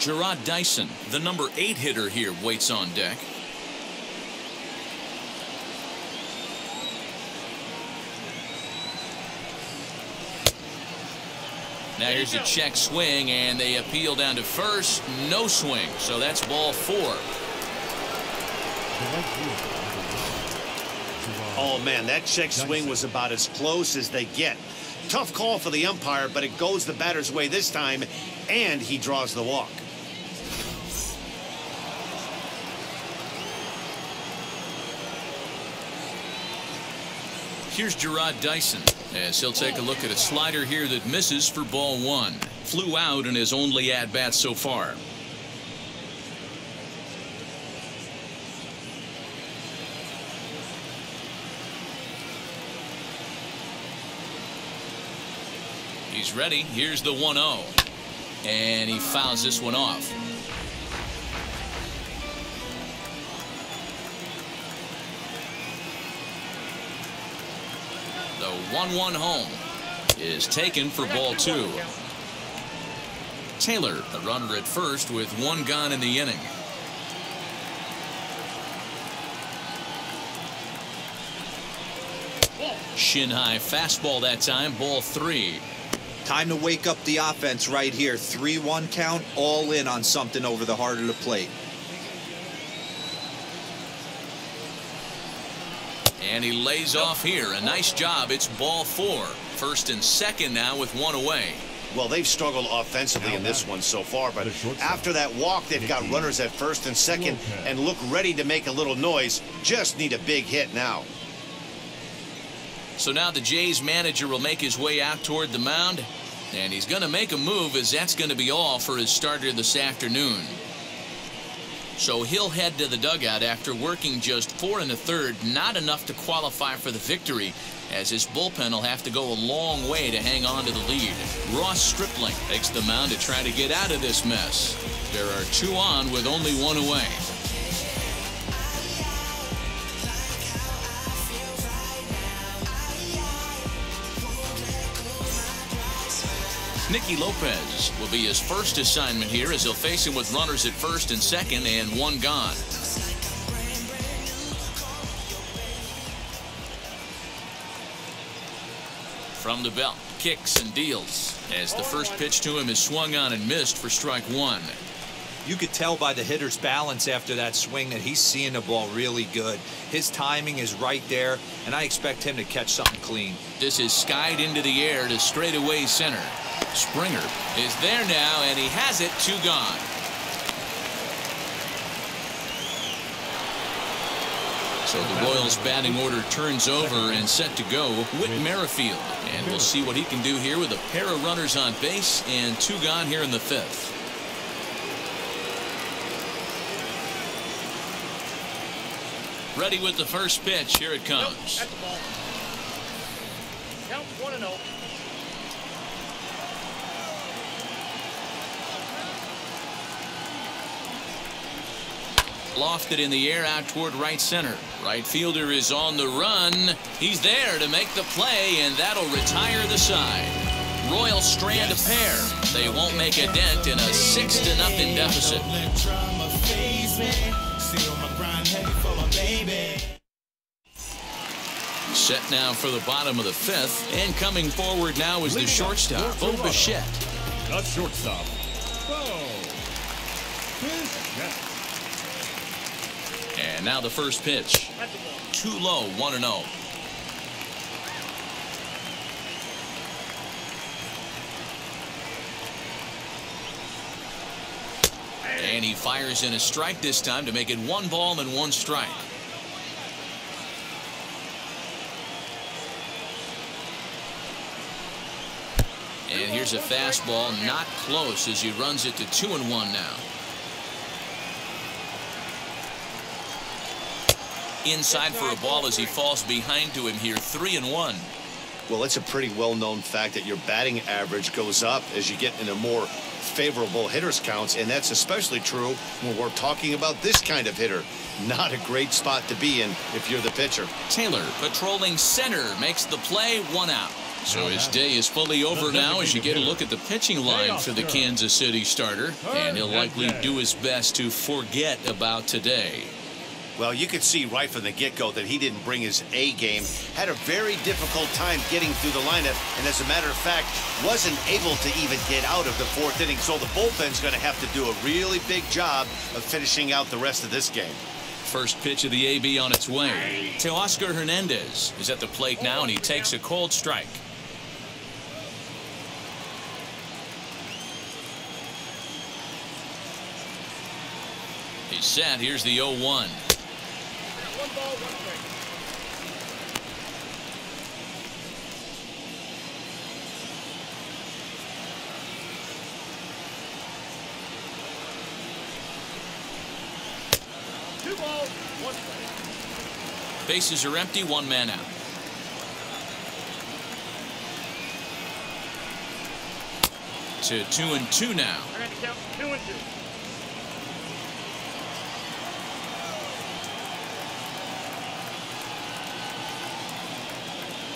Jarrod Dyson, the number eight hitter here, waits on deck. Now here's a check swing, and they appeal down to first. No swing, so that's ball four. Oh, man, that check swing was about as close as they get. Tough call for the umpire, but it goes the batter's way this time, and he draws the walk. Here's Jarrod Dyson as he'll take a look at a slider here that misses for ball one. Flew out in his only at bat so far. He's ready. Here's the 1 0. And he fouls this one off. The 1 1 home is taken for ball two. Taylor, the runner at first with one gone in the inning. Shin high fastball that time, ball three. Time to wake up the offense right here. 3-1 count, all in on something over the heart of the plate. And he lays off here. A nice job. It's ball four. First and second now with one away. Well, they've struggled offensively in this one so far, but after that walk, they've got runners at first and second and look ready to make a little noise. Just need a big hit now. So now the Jays manager will make his way out toward the mound. And he's going to make a move as that's going to be all for his starter this afternoon. So he'll head to the dugout after working just four and a third, not enough to qualify for the victory, as his bullpen will have to go a long way to hang on to the lead. Ross Stripling takes the mound to try to get out of this mess. There are two on with only one away. Nicky Lopez will be his first assignment here as he'll face him with runners at first and second and one gone. From the belt, kicks and deals as the first pitch to him is swung on and missed for strike one. You could tell by the hitter's balance after that swing that he's seeing the ball really good. His timing is right there, and I expect him to catch something clean. This is skied into the air to straightaway center. Springer is there now, and he has it, two gone. So the Royals batting order turns over and set to go. Whit Merrifield. And we'll see what he can do here with a pair of runners on base and two gone here in the fifth. Ready with the first pitch. Here it comes. That's the ball. Count one and oh. Lofted in the air out toward right center. Right fielder is on the run. He's there to make the play, and that'll retire the side. Royal strand a pair. They won't make a dent in a six to nothing deficit. Set now for the bottom of the fifth, and coming forward now is the shortstop, Bo Bichette. The shortstop, Bo Bichette. And now the first pitch. Too low, 1 0. And he fires in a strike this time to make it one ball and one strike. And here's a fastball not close as he runs it to two and one now. Inside for a ball as he falls behind to him here three and one. Well, it's a pretty well-known fact that your batting average goes up as you get into more favorable hitters counts, and that's especially true when we're talking about this kind of hitter. Not a great spot to be in if you're the pitcher. Taylor patrolling center makes the play one out. So his day is fully over now as you get a look at the pitching line for the Kansas City starter, and he'll likely do his best to forget about today. Well, you could see right from the get-go that he didn't bring his A game. Had a very difficult time getting through the lineup, and as a matter of fact, wasn't able to even get out of the fourth inning. So the bullpen's going to have to do a really big job of finishing out the rest of this game. First pitch of the AB on its way. Teoscar Hernandez is at the plate now, and he takes a cold strike. He's set. Here's the 0 1. One ball, one strike. Two balls, one strike. Bases are empty, one man out. To two and two now. Count two and two.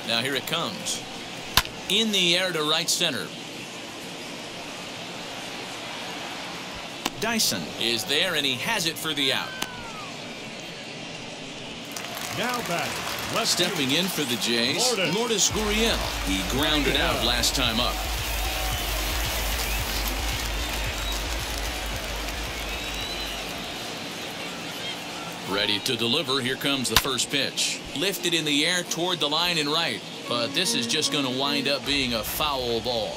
Now here it comes. In the air to right center. Dyson is there and he has it for the out. Now. Left Stepping in for the Jays, Lourdes. Lourdes Gurriel. He grounded out last time up. Ready to deliver. Here comes the first pitch. Lifted in the air toward the line and right. But this is just going to wind up being a foul ball.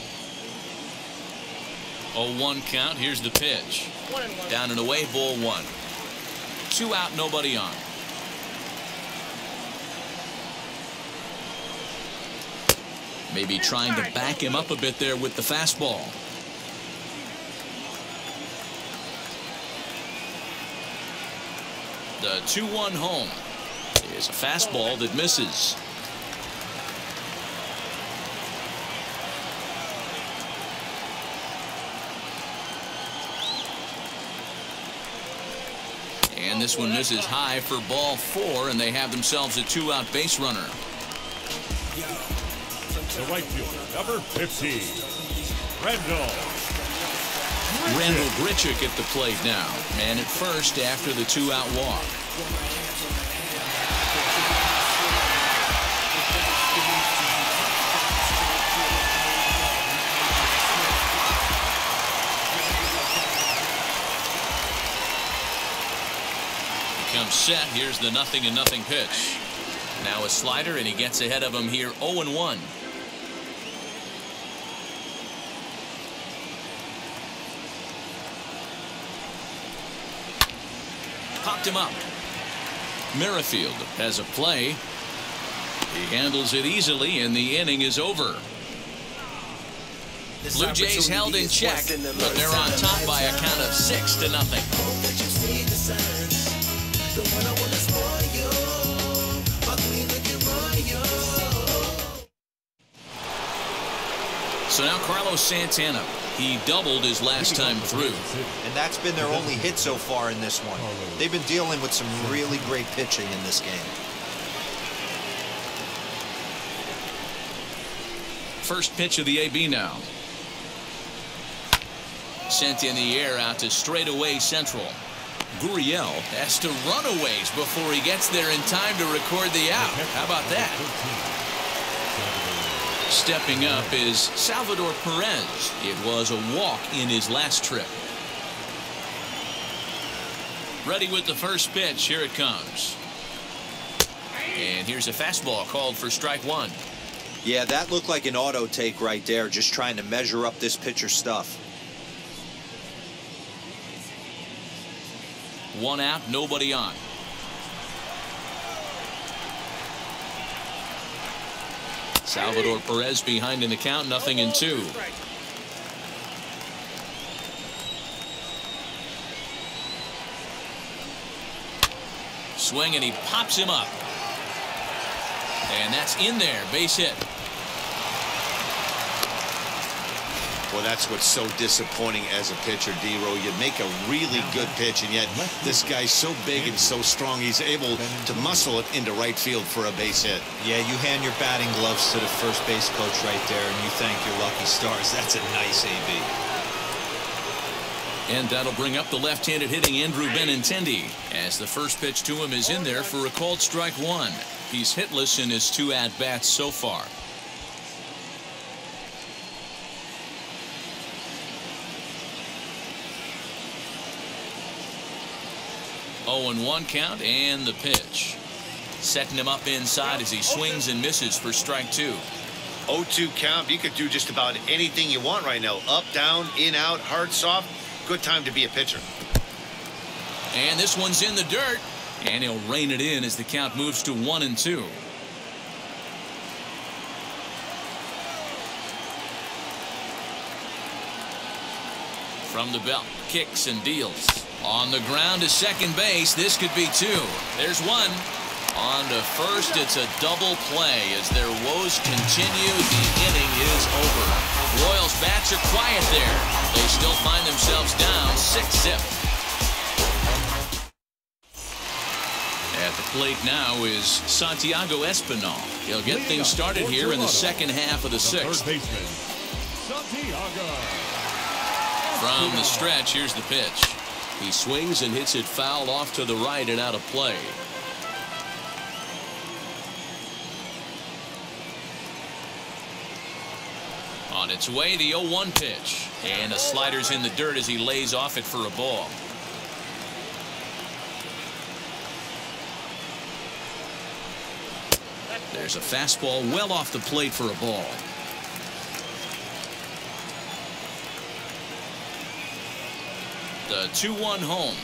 0-1 count. Here's the pitch. One one. Down and away, ball one. Two out, nobody on. Maybe trying to back him up a bit there with the fastball. The 2-1 home is a fastball that misses. And this one misses high for ball four, and they have themselves a two-out base runner. The right fielder, number 15. Randal. Randal Grichuk at the plate now. Man at first after the two-out walk. Comes set. Here's the nothing and nothing pitch. Now a slider, and he gets ahead of him here 0 1. Him up. Merrifield has a play. He handles it easily, and the inning is over. Blue Jays held in check, but they're on top by a count of six to nothing. So now Carlos Santana. He doubled his last time through. And that's been their only hit so far in this one. They've been dealing with some really great pitching in this game. First pitch of the AB now. Sent in the air out to straightaway central. Gurriel has to run a before he gets there in time to record the out. How about that? Stepping up is Salvador Perez. It was a walk in his last trip. Ready with the first pitch. Here it comes. And here's a fastball called for strike one. Yeah, that looked like an auto take right there, just trying to measure up this pitcher stuff. One out, nobody on. Salvador Perez behind in the count, nothing in two. Swing and he pops him up. And that's in there, base hit. Well, that's what's so disappointing as a pitcher, D-Row. You make a really good pitch, and yet this guy's so big and so strong, he's able to muscle it into right field for a base hit. Yeah, you hand your batting gloves to the first base coach right there, and you thank your lucky stars. That's a nice AB. And that'll bring up the left-handed hitting Andrew Benintendi as the first pitch to him is in there for a called strike one. He's hitless in his two at-bats so far. 0-1 count and the pitch. Setting him up inside as he swings and misses for strike two. 0-2 count. You could do just about anything you want right now. Up, down, in, out, hard, soft. Good time to be a pitcher. And this one's in the dirt. And he'll rein it in as the count moves to one and two. From the belt, kicks and deals. On the ground to second base. This could be two. There's one. On to first. It's a double play as their woes continue. The inning is over. Royals bats are quiet there. They still find themselves down 6-zip. At the plate now is Santiago Espinal. He'll get things started here in the second half of the sixth. From the stretch, here's the pitch. He swings and hits it foul off to the right and out of play. On its way, the 0-1 pitch. And a slider's in the dirt as he lays off it for a ball. There's a fastball well off the plate for a ball. The 2-1 home.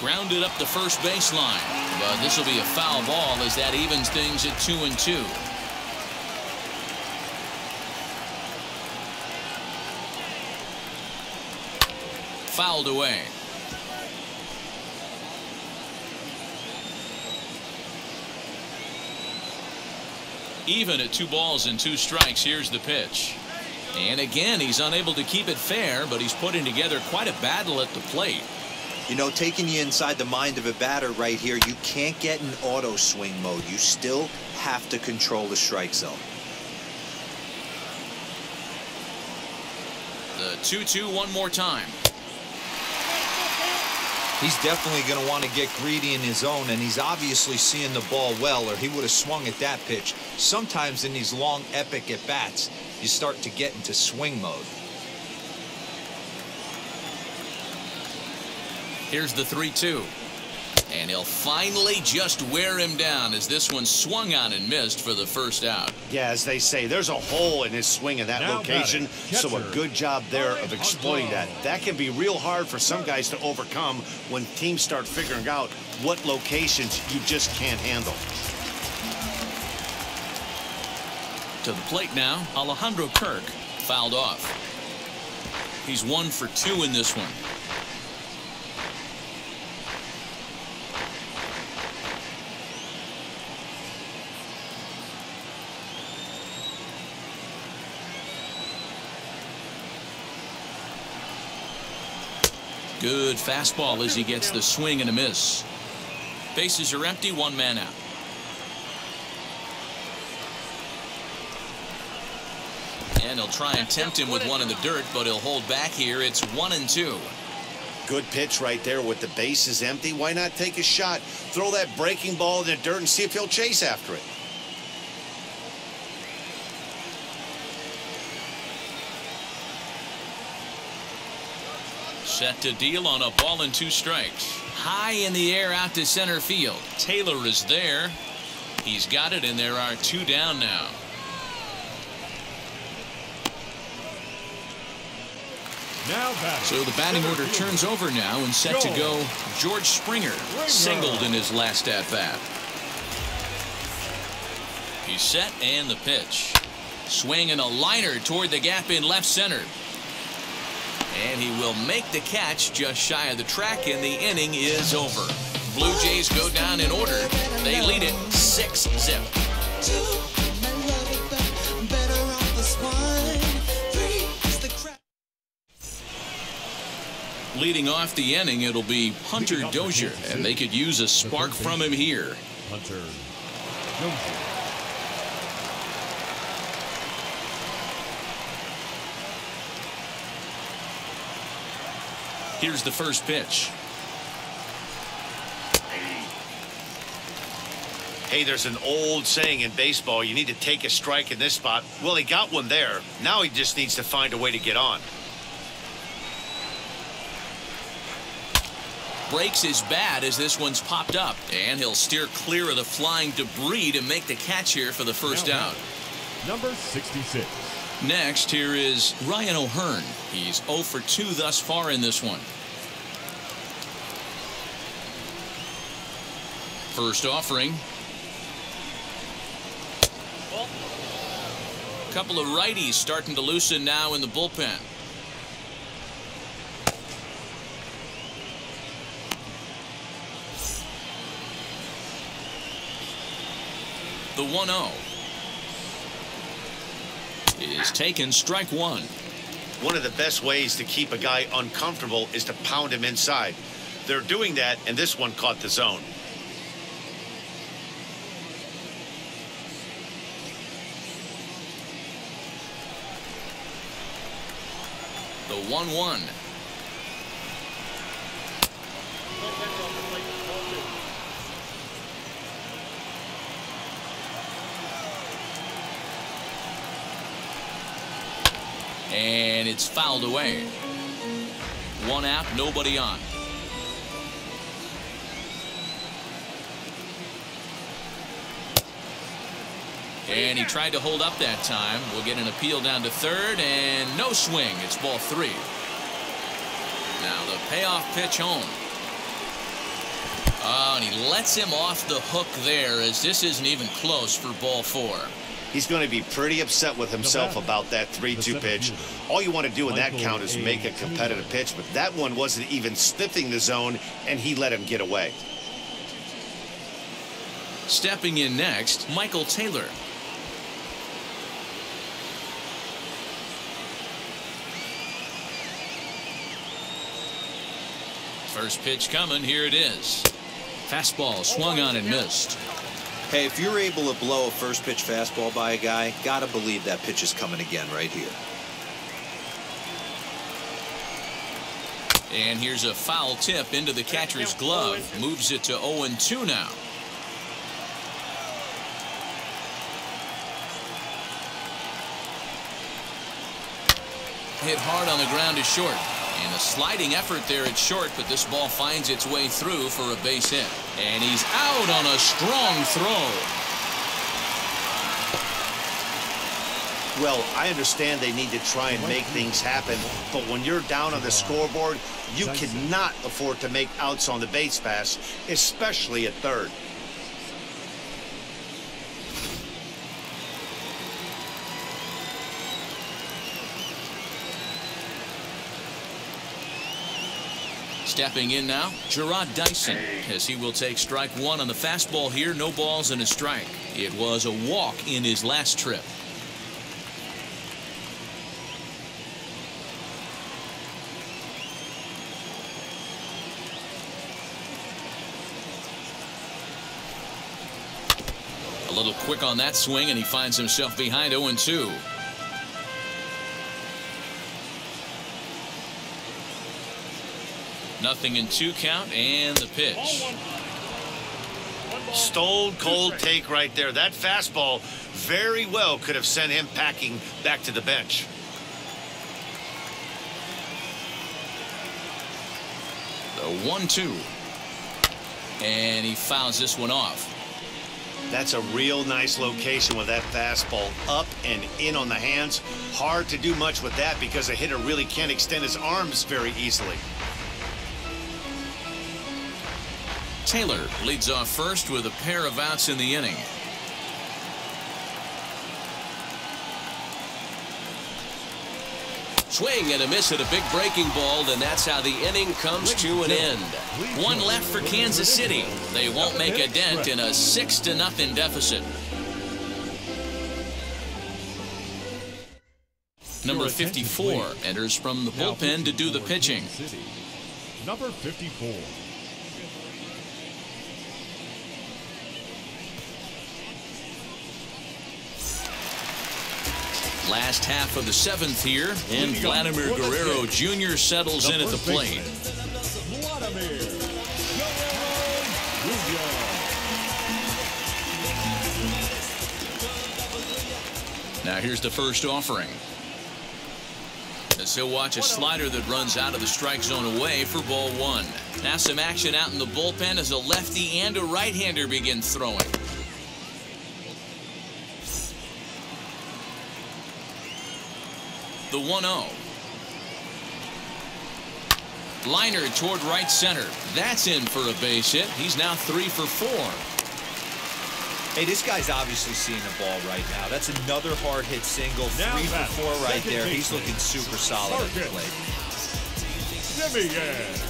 Grounded up the first baseline. But this will be a foul ball as that evens things at 2 and 2. Fouled away. Even at two balls and two strikes, here's the pitch. And again, he's unable to keep it fair, but he's putting together quite a battle at the plate. You know, taking you inside the mind of a batter right here, you can't get in auto swing mode. You still have to control the strike zone. The 2-2 one more time. He's definitely going to want to get greedy in his own, and he's obviously seeing the ball well, or he would have swung at that pitch. Sometimes in these long, epic at bats, you start to get into swing mode. Here's the 3 2. And he'll finally just wear him down as this one swung on and missed for the first out. Yeah, as they say, there's a hole in his swing in that Now location. So a good job there of exploiting that. That can be real hard for some guys to overcome when teams start figuring out what locations you just can't handle. To the plate now, Alejandro Kirk fouled off. He's one for two in this one. Good fastball as he gets the swing and a miss. Bases are empty, one man out. And he'll try and tempt him with one in the dirt, but he'll hold back here. It's one and two. Good pitch right there with the bases empty. Why not take a shot? Throw that breaking ball in the dirt and see if he'll chase after it. Set to deal on a ball and two strikes. High in the air out to center field. Taylor is there. He's got it, and there are two down now. So the batting order turns over now and set to go. George Springer singled in his last at bat. He's set and the pitch. Swinging a liner toward the gap in left center. And he will make the catch just shy of the track, and the inning is over. Blue Jays go down in order. They lead it 6 zip. Leading off the inning, it'll be Hunter Dozier, and they could use a spark from him here. Hunter Dozier. Here's the first pitch. Hey, there's an old saying in baseball you need to take a strike in this spot. Well, he got one there. Now he just needs to find a way to get on. Breaks his bat as this one's popped up, and he'll steer clear of the flying debris to make the catch here for the first Now out. Number 66. Next, here is Ryan O'Hearn. He's 0 for 2 thus far in this one. First offering. A Couple of righties starting to loosen now in the bullpen. The 1 0 is taken strike one. One of the best ways to keep a guy uncomfortable is to pound him inside. They're doing that, and this one caught the zone. The 1 1. And it's fouled away. One out, nobody on. And he tried to hold up that time. We'll get an appeal down to third, and no swing. It's ball three. Now the payoff pitch home. Oh, and he lets him off the hook there as this isn't even close for ball four. He's going to be pretty upset with himself about that 3-2 pitch. All you want to do in that count is make a competitive pitch, but that one wasn't even sniffing the zone, and he let him get away. Stepping in next, Michael Taylor. First pitch coming. Here it is. Fastball swung on and missed. Hey, if you're able to blow a first pitch fastball by a guy, gotta believe that pitch is coming again right here. And here's a foul tip into the catcher's glove. Moves it to 0-2 now. Hit hard on the ground to short. And a sliding effort there at short, but this ball finds its way through for a base hit. And he's out on a strong throw. Well, I understand they need to try and make things happen, but when you're down on the scoreboard, you cannot afford to make outs on the base pass, especially at third. Stepping in now, Jarrod Dyson, as he will take strike one on the fastball here. No balls and a strike. It was a walk in his last trip. A little quick on that swing, and he finds himself behind 0 Nothing in two count and the pitch. Stone cold take right there. That fastball very well could have sent him packing back to the bench. The 1 2. And he fouls this one off. That's a real nice location with that fastball up and in on the hands. Hard to do much with that because a hitter really can't extend his arms very easily. Taylor leads off first with a pair of outs in the inning. Swing and a miss at a big breaking ball, and that's how the inning comes to an end. One left for Kansas City. They won't make a dent in a six to nothing deficit. Number 54 enters from the bullpen to do the pitching. Number 54. Last half of the seventh here, and Vladimir Guerrero Jr. settles in at the plate. Now here's the first offering. As he'll watch a slider that runs out of the strike zone away for ball one. Now some action out in the bullpen as a lefty and a right-hander begin throwing. The 1 0. Liner toward right center. That's in for a base hit. He's now three for four. Hey, this guy's obviously seeing the ball right now. That's another hard hit single. Now Three for four right there. He's looking super solid at the Sarkis. plate. Semien.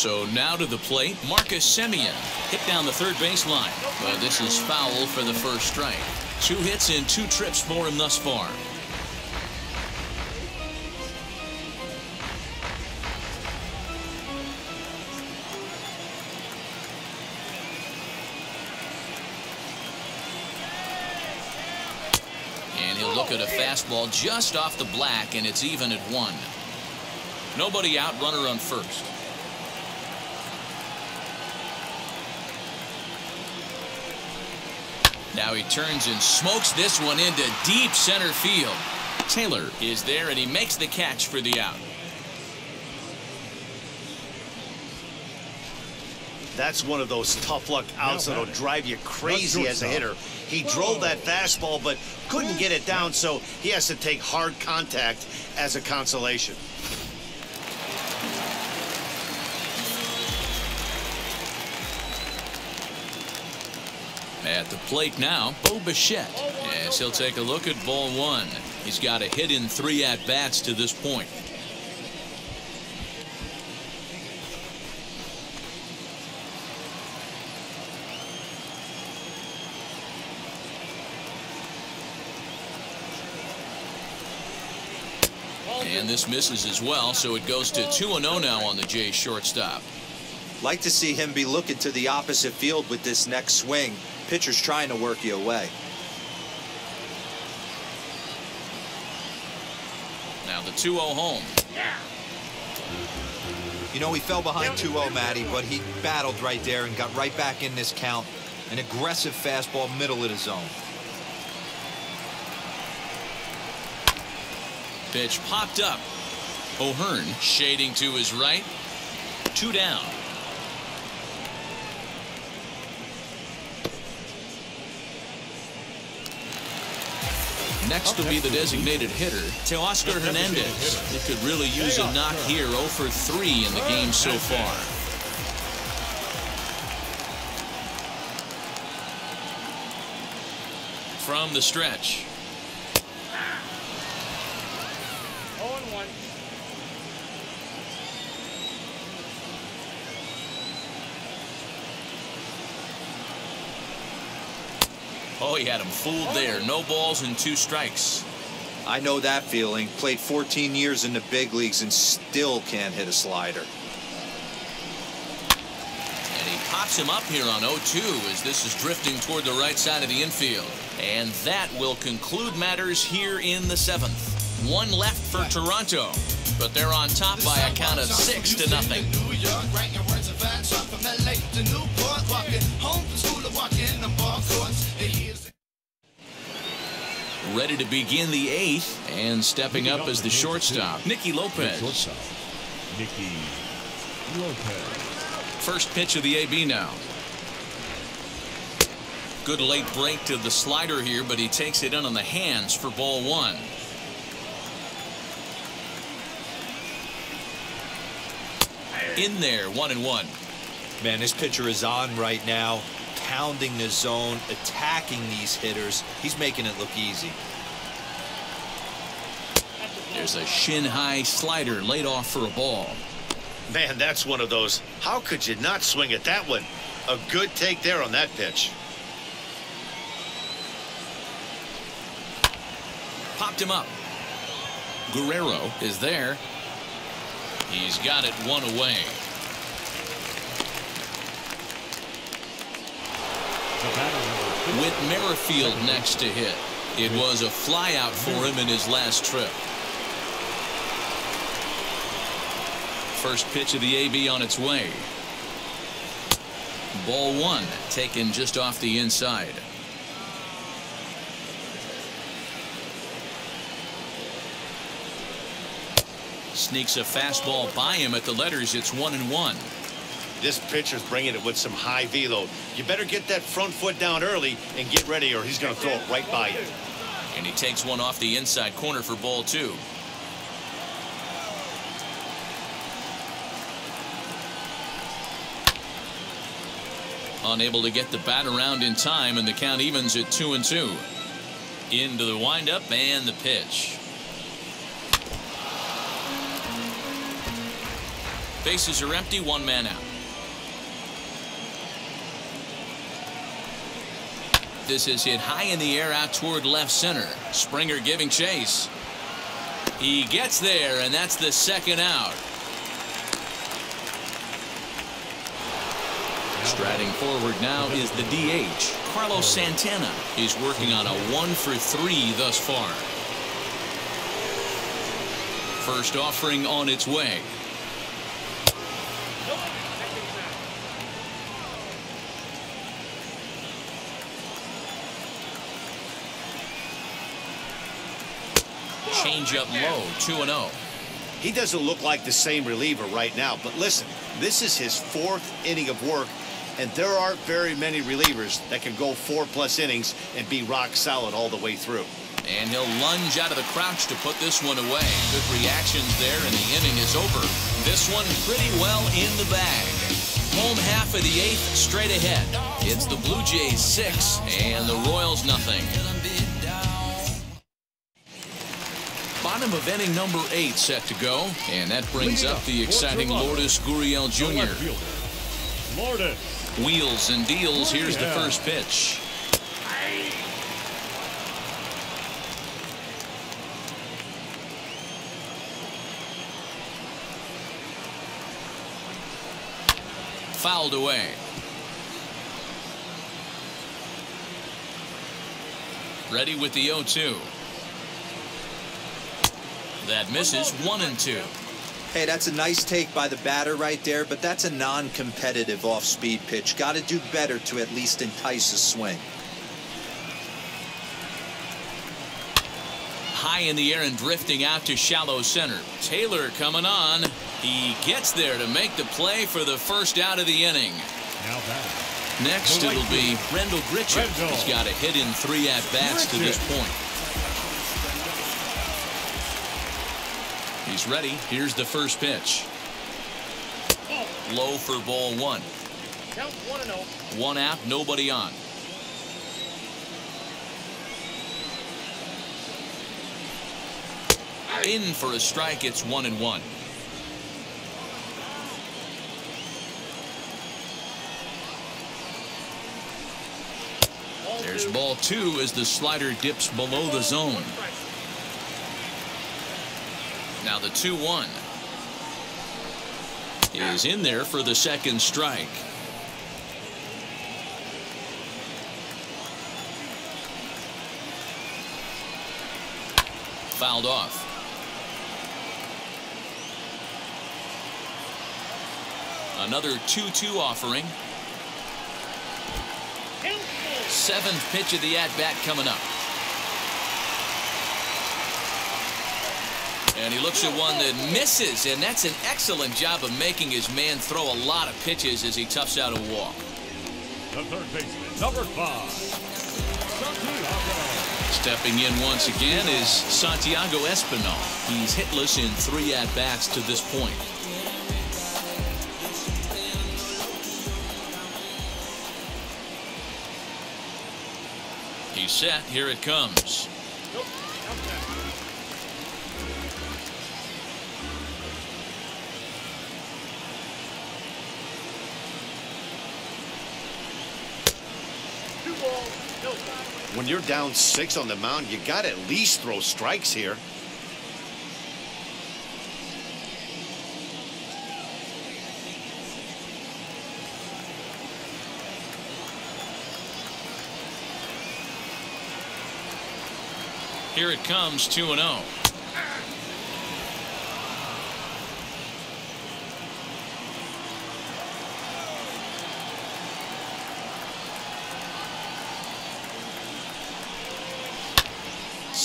So now to the plate, Marcus Semien. hit down the third baseline. But this is foul for the first strike. Two hits and two trips for him thus far. And he'll look at a fastball just off the black, and it's even at one. Nobody out, runner on first. Now he turns and smokes this one into deep center field. Taylor is there and he makes the catch for the out. That's one of those tough luck outs Now that'll batting. drive you crazy as a hitter. He drove that fastball but couldn't get it down, so he has to take hard contact as a consolation. The plate now, Bo Bichette. As he'll take a look at ball one. He's got a hit in three at bats to this point. And this misses as well, so it goes to 2-0 now on the Jays shortstop. Like to see him be looking to the opposite field with this next swing. Pitcher's trying to work you away. Now the 2-0 home. Yeah. You know, he fell behind 2-0, Matty, but he battled right there and got right back in this count. An aggressive fastball middle of the zone. Pitch popped up. O'Hearn shading to his right. Two down. Next will be the designated hitter, Teoscar Hernandez. He could really use a knock here 0 for 3 in the game so far. From the stretch. Oh, he had him fooled there. No balls and two strikes. I know that feeling. Played 14 years in the big leagues and still can't hit a slider. And he pops him up here on 0-2 as this is drifting toward the right side of the infield. And that will conclude matters here in the seventh. One left for Toronto, but they're on top by a count of six to nothing. Ready to begin the eighth and stepping up as the shortstop, Nicky Lopez. Shortstop, Nicky Lopez. First pitch of the AB now. Good late break to the slider here, but he takes it in on the hands for ball one. In there, one and one. Man, this pitcher is on right now, pounding the zone, attacking these hitters. He's making it look easy. There's a shin high slider laid off for a ball. Man, that's one of those. How could you not swing at that one? A good take there on that pitch. Popped him up. Guerrero is there. He's got it one away. Whit Merrifield next to hit. It was a flyout for him in his last trip. First pitch of the AB on its way. Ball one taken just off the inside. Sneaks a fastball by him at the letters. It's one and one. This pitcher's bringing it with some high velo. You better get that front foot down early and get ready or he's going to throw it right by you. And he takes one off the inside corner for ball two. Unable to get the bat around in time, and the count evens at two and two. Into the windup and the pitch. Bases are empty, one man out. This is hit high in the air out toward left center. Springer giving chase. He gets there, and that's the second out. Striding forward now is the DH, Carlos Santana. He's working on a one for three thus far. First offering on its way. Change up low, 2 0. He doesn't look like the same reliever right now, but listen, this is his fourth inning of work, and there aren't very many relievers that can go four plus innings and be rock solid all the way through. And he'll lunge out of the crouch to put this one away. Good reactions there, and the inning is over. This one pretty well in the bag. Home half of the eighth straight ahead. It's the Blue Jays six and the Royals nothing. Bottom of inning number eight set to go. And that brings up the exciting Lourdes Gurriel Jr. Lourdes. Wheels and deals. Here's the first pitch. Fouled away. Ready with the 0-2. That misses one and two. Hey, that's a nice take by the batter right there, but that's a non-competitive off-speed pitch. Got to do better to at least entice a swing. High in the air and drifting out to shallow center. Taylor coming on. He gets there to make the play for the first out of the inning. Now batting. Next, it'll be Randal Grichuk. He's got a hit in three at-bats to this point. He's ready. Here's the first pitch. Low for ball one. Count 1 and 0. One out, nobody on. In for a strike, it's one and one. There's ball two as the slider dips below the zone. Now the 2 1 is in there for the second strike. Fouled off. Another 2-2 offering. Seventh pitch of the at-bat coming up. And he looks at one that misses, and that's an excellent job of making his man throw a lot of pitches as he toughs out a walk. The third baseman, number five, Santiago. Stepping in once again is Santiago Espinal. He's hitless in three at-bats to this point. He's set. Here it comes. You're down six on the mound, you got to at least throw strikes here. Here it comes 2 and 0.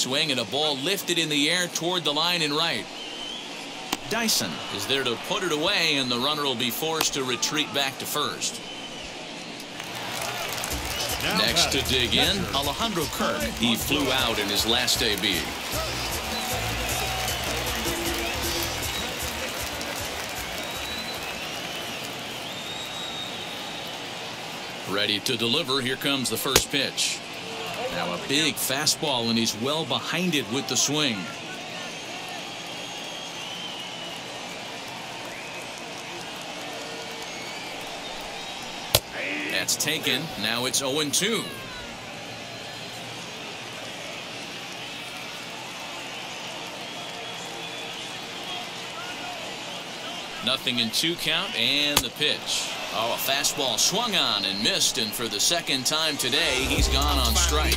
Swing and a ball lifted in the air toward the line and right. Dyson is there to put it away, and the runner will be forced to retreat back to first. Now Next to batting, dig in, Alejandro Kirk. He flew out in his last AB. Ready to deliver. Here comes the first pitch. Now a big fastball, and he's well behind it with the swing. That's taken. Now it's 0 2. Nothing in two count and the pitch. Oh, a fastball swung on and missed, and for the second time today, he's gone on strikes.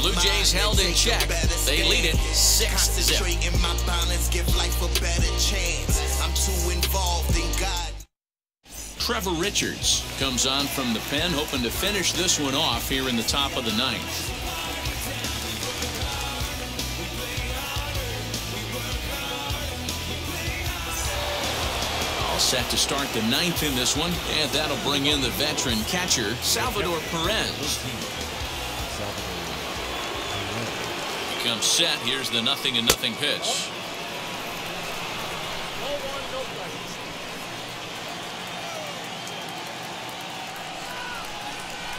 Blue Jays held in check. They lead it 6 zip. Concentrating my balance, give life a better chance. I'm too involved in God. Trevor Richards comes on from the pen, hoping to finish this one off here in the top of the ninth. Set to start the ninth in this one, and that'll bring in the veteran catcher, Salvador Perez. Comes set. Here's the nothing and nothing pitch.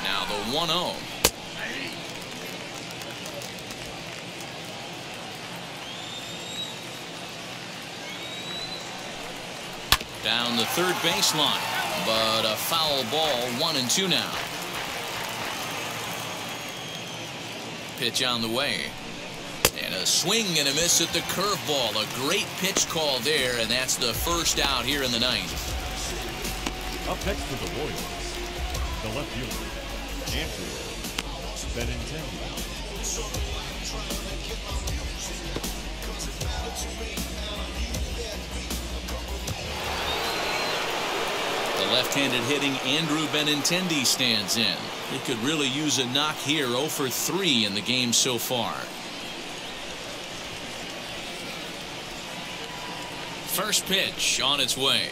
Now the 1 0. Down the third baseline, but a foul ball, one and two now. Pitch on the way. And a swing and a miss at the curveball. A great pitch call there, and that's the first out here in the ninth. Up next for the Royals, the left fielder, Andrew Benintendi. Left-handed hitting Andrew Benintendi stands in. He could really use a knock here 0 for 3 in the game so far. First pitch on its way.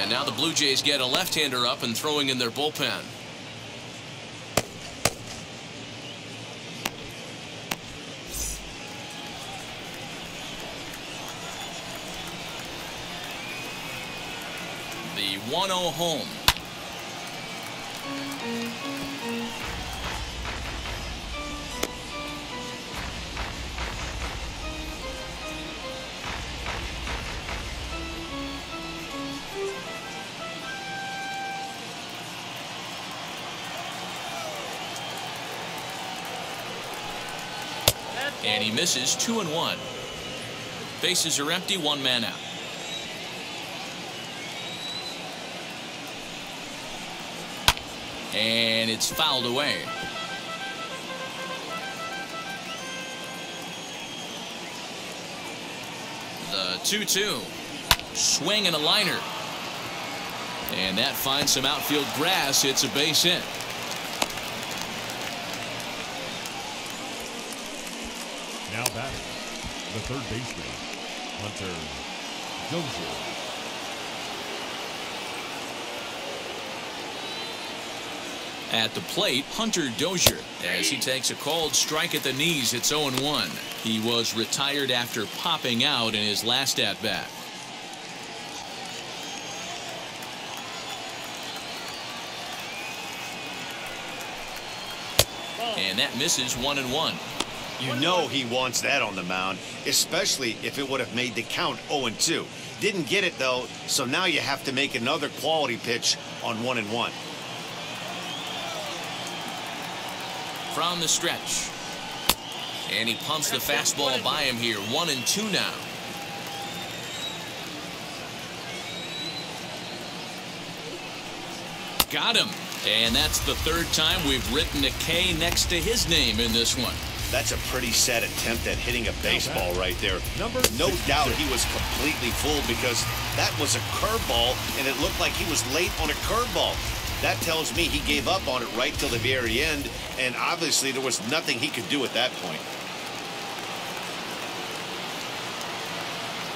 And now the Blue Jays get a left-hander up and throwing in their bullpen. 1-0 home. And he misses two and one. Bases are empty, one man out. And it's fouled away. The 2 2. Swing and a liner. And that finds some outfield grass. It's a base hit. Now batting, the third baseman, Hunter Dozier. At the plate, Hunter Dozier, as he takes a called strike at the knees, it's 0 1. He was retired after popping out in his last at bat. And that misses 1 and 1. You know he wants that on the mound, especially if it would have made the count 0 2. Didn't get it though, so now you have to make another quality pitch on 1 and 1. From the stretch. And he pumps the fastball by him here. 1 and 2 now. Got him. And that's the third time we've written a K next to his name in this one. That's a pretty sad attempt at hitting a baseball right there. Number no 66. doubt he was completely fooled because that was a curveball and it looked like he was late on a curveball. That tells me he gave up on it right till the very end, and obviously there was nothing he could do at that point.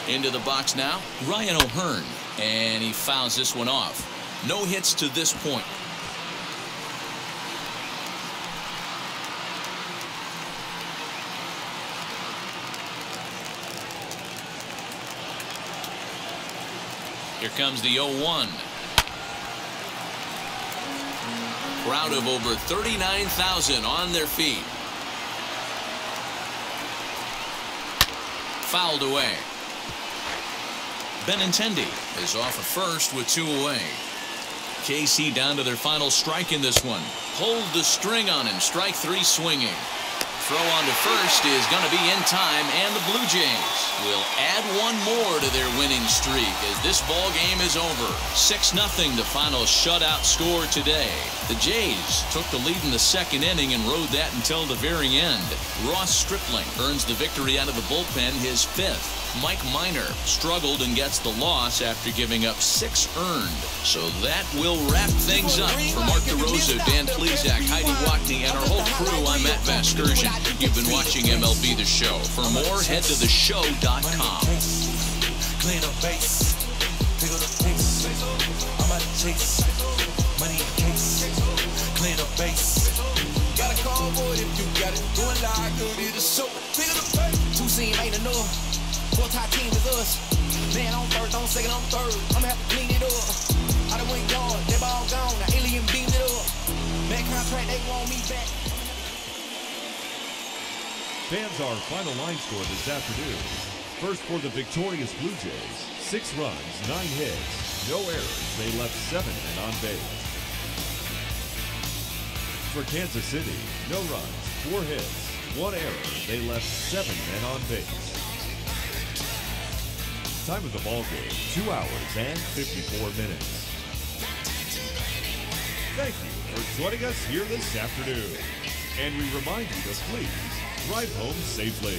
Into the box now, Ryan O'Hearn. And he fouls this one off. No hits to this point. Here comes the 0-1. Crowd of over 39,000 on their feet. Fouled away. Benintendi is off at first with two away. KC down to their final strike in this one. Hold the string on him. Strike three swinging. Throw on to first is going to be in time, and the Blue Jays will add one more to their winning streak as this ball game is over. 6-0 the final shutout score today. The Jays took the lead in the second inning and rode that until the very end. Ross Stripling earns the victory out of the bullpen, his fifth. Mike Minor struggled and gets the loss after giving up six earned. So that will wrap things up. For Mark DeRosa, Dan Plesac, Heidi Watney, and our whole crew, I'm Matt Vasgersian. You've been watching MLB The Show. For more, head to theshow.com. Clean up base, pick up the pace. I'm out to chase money in case. Clean base. Got a call for it if you got it. Doing like On first, on second, on third. I'ma have to clean it up. I done went yard, they gone. Alien beamed it up. Contract, they want me back. Fans our final line score this afternoon. First for the victorious Blue Jays, six runs, nine hits, no errors. They left seven men on base. For Kansas City, no runs, four hits, one error. They left seven men on base. Time of the ball game: two hours and 54 minutes. Thank you for joining us here this afternoon. And we remind you to please drive home safely.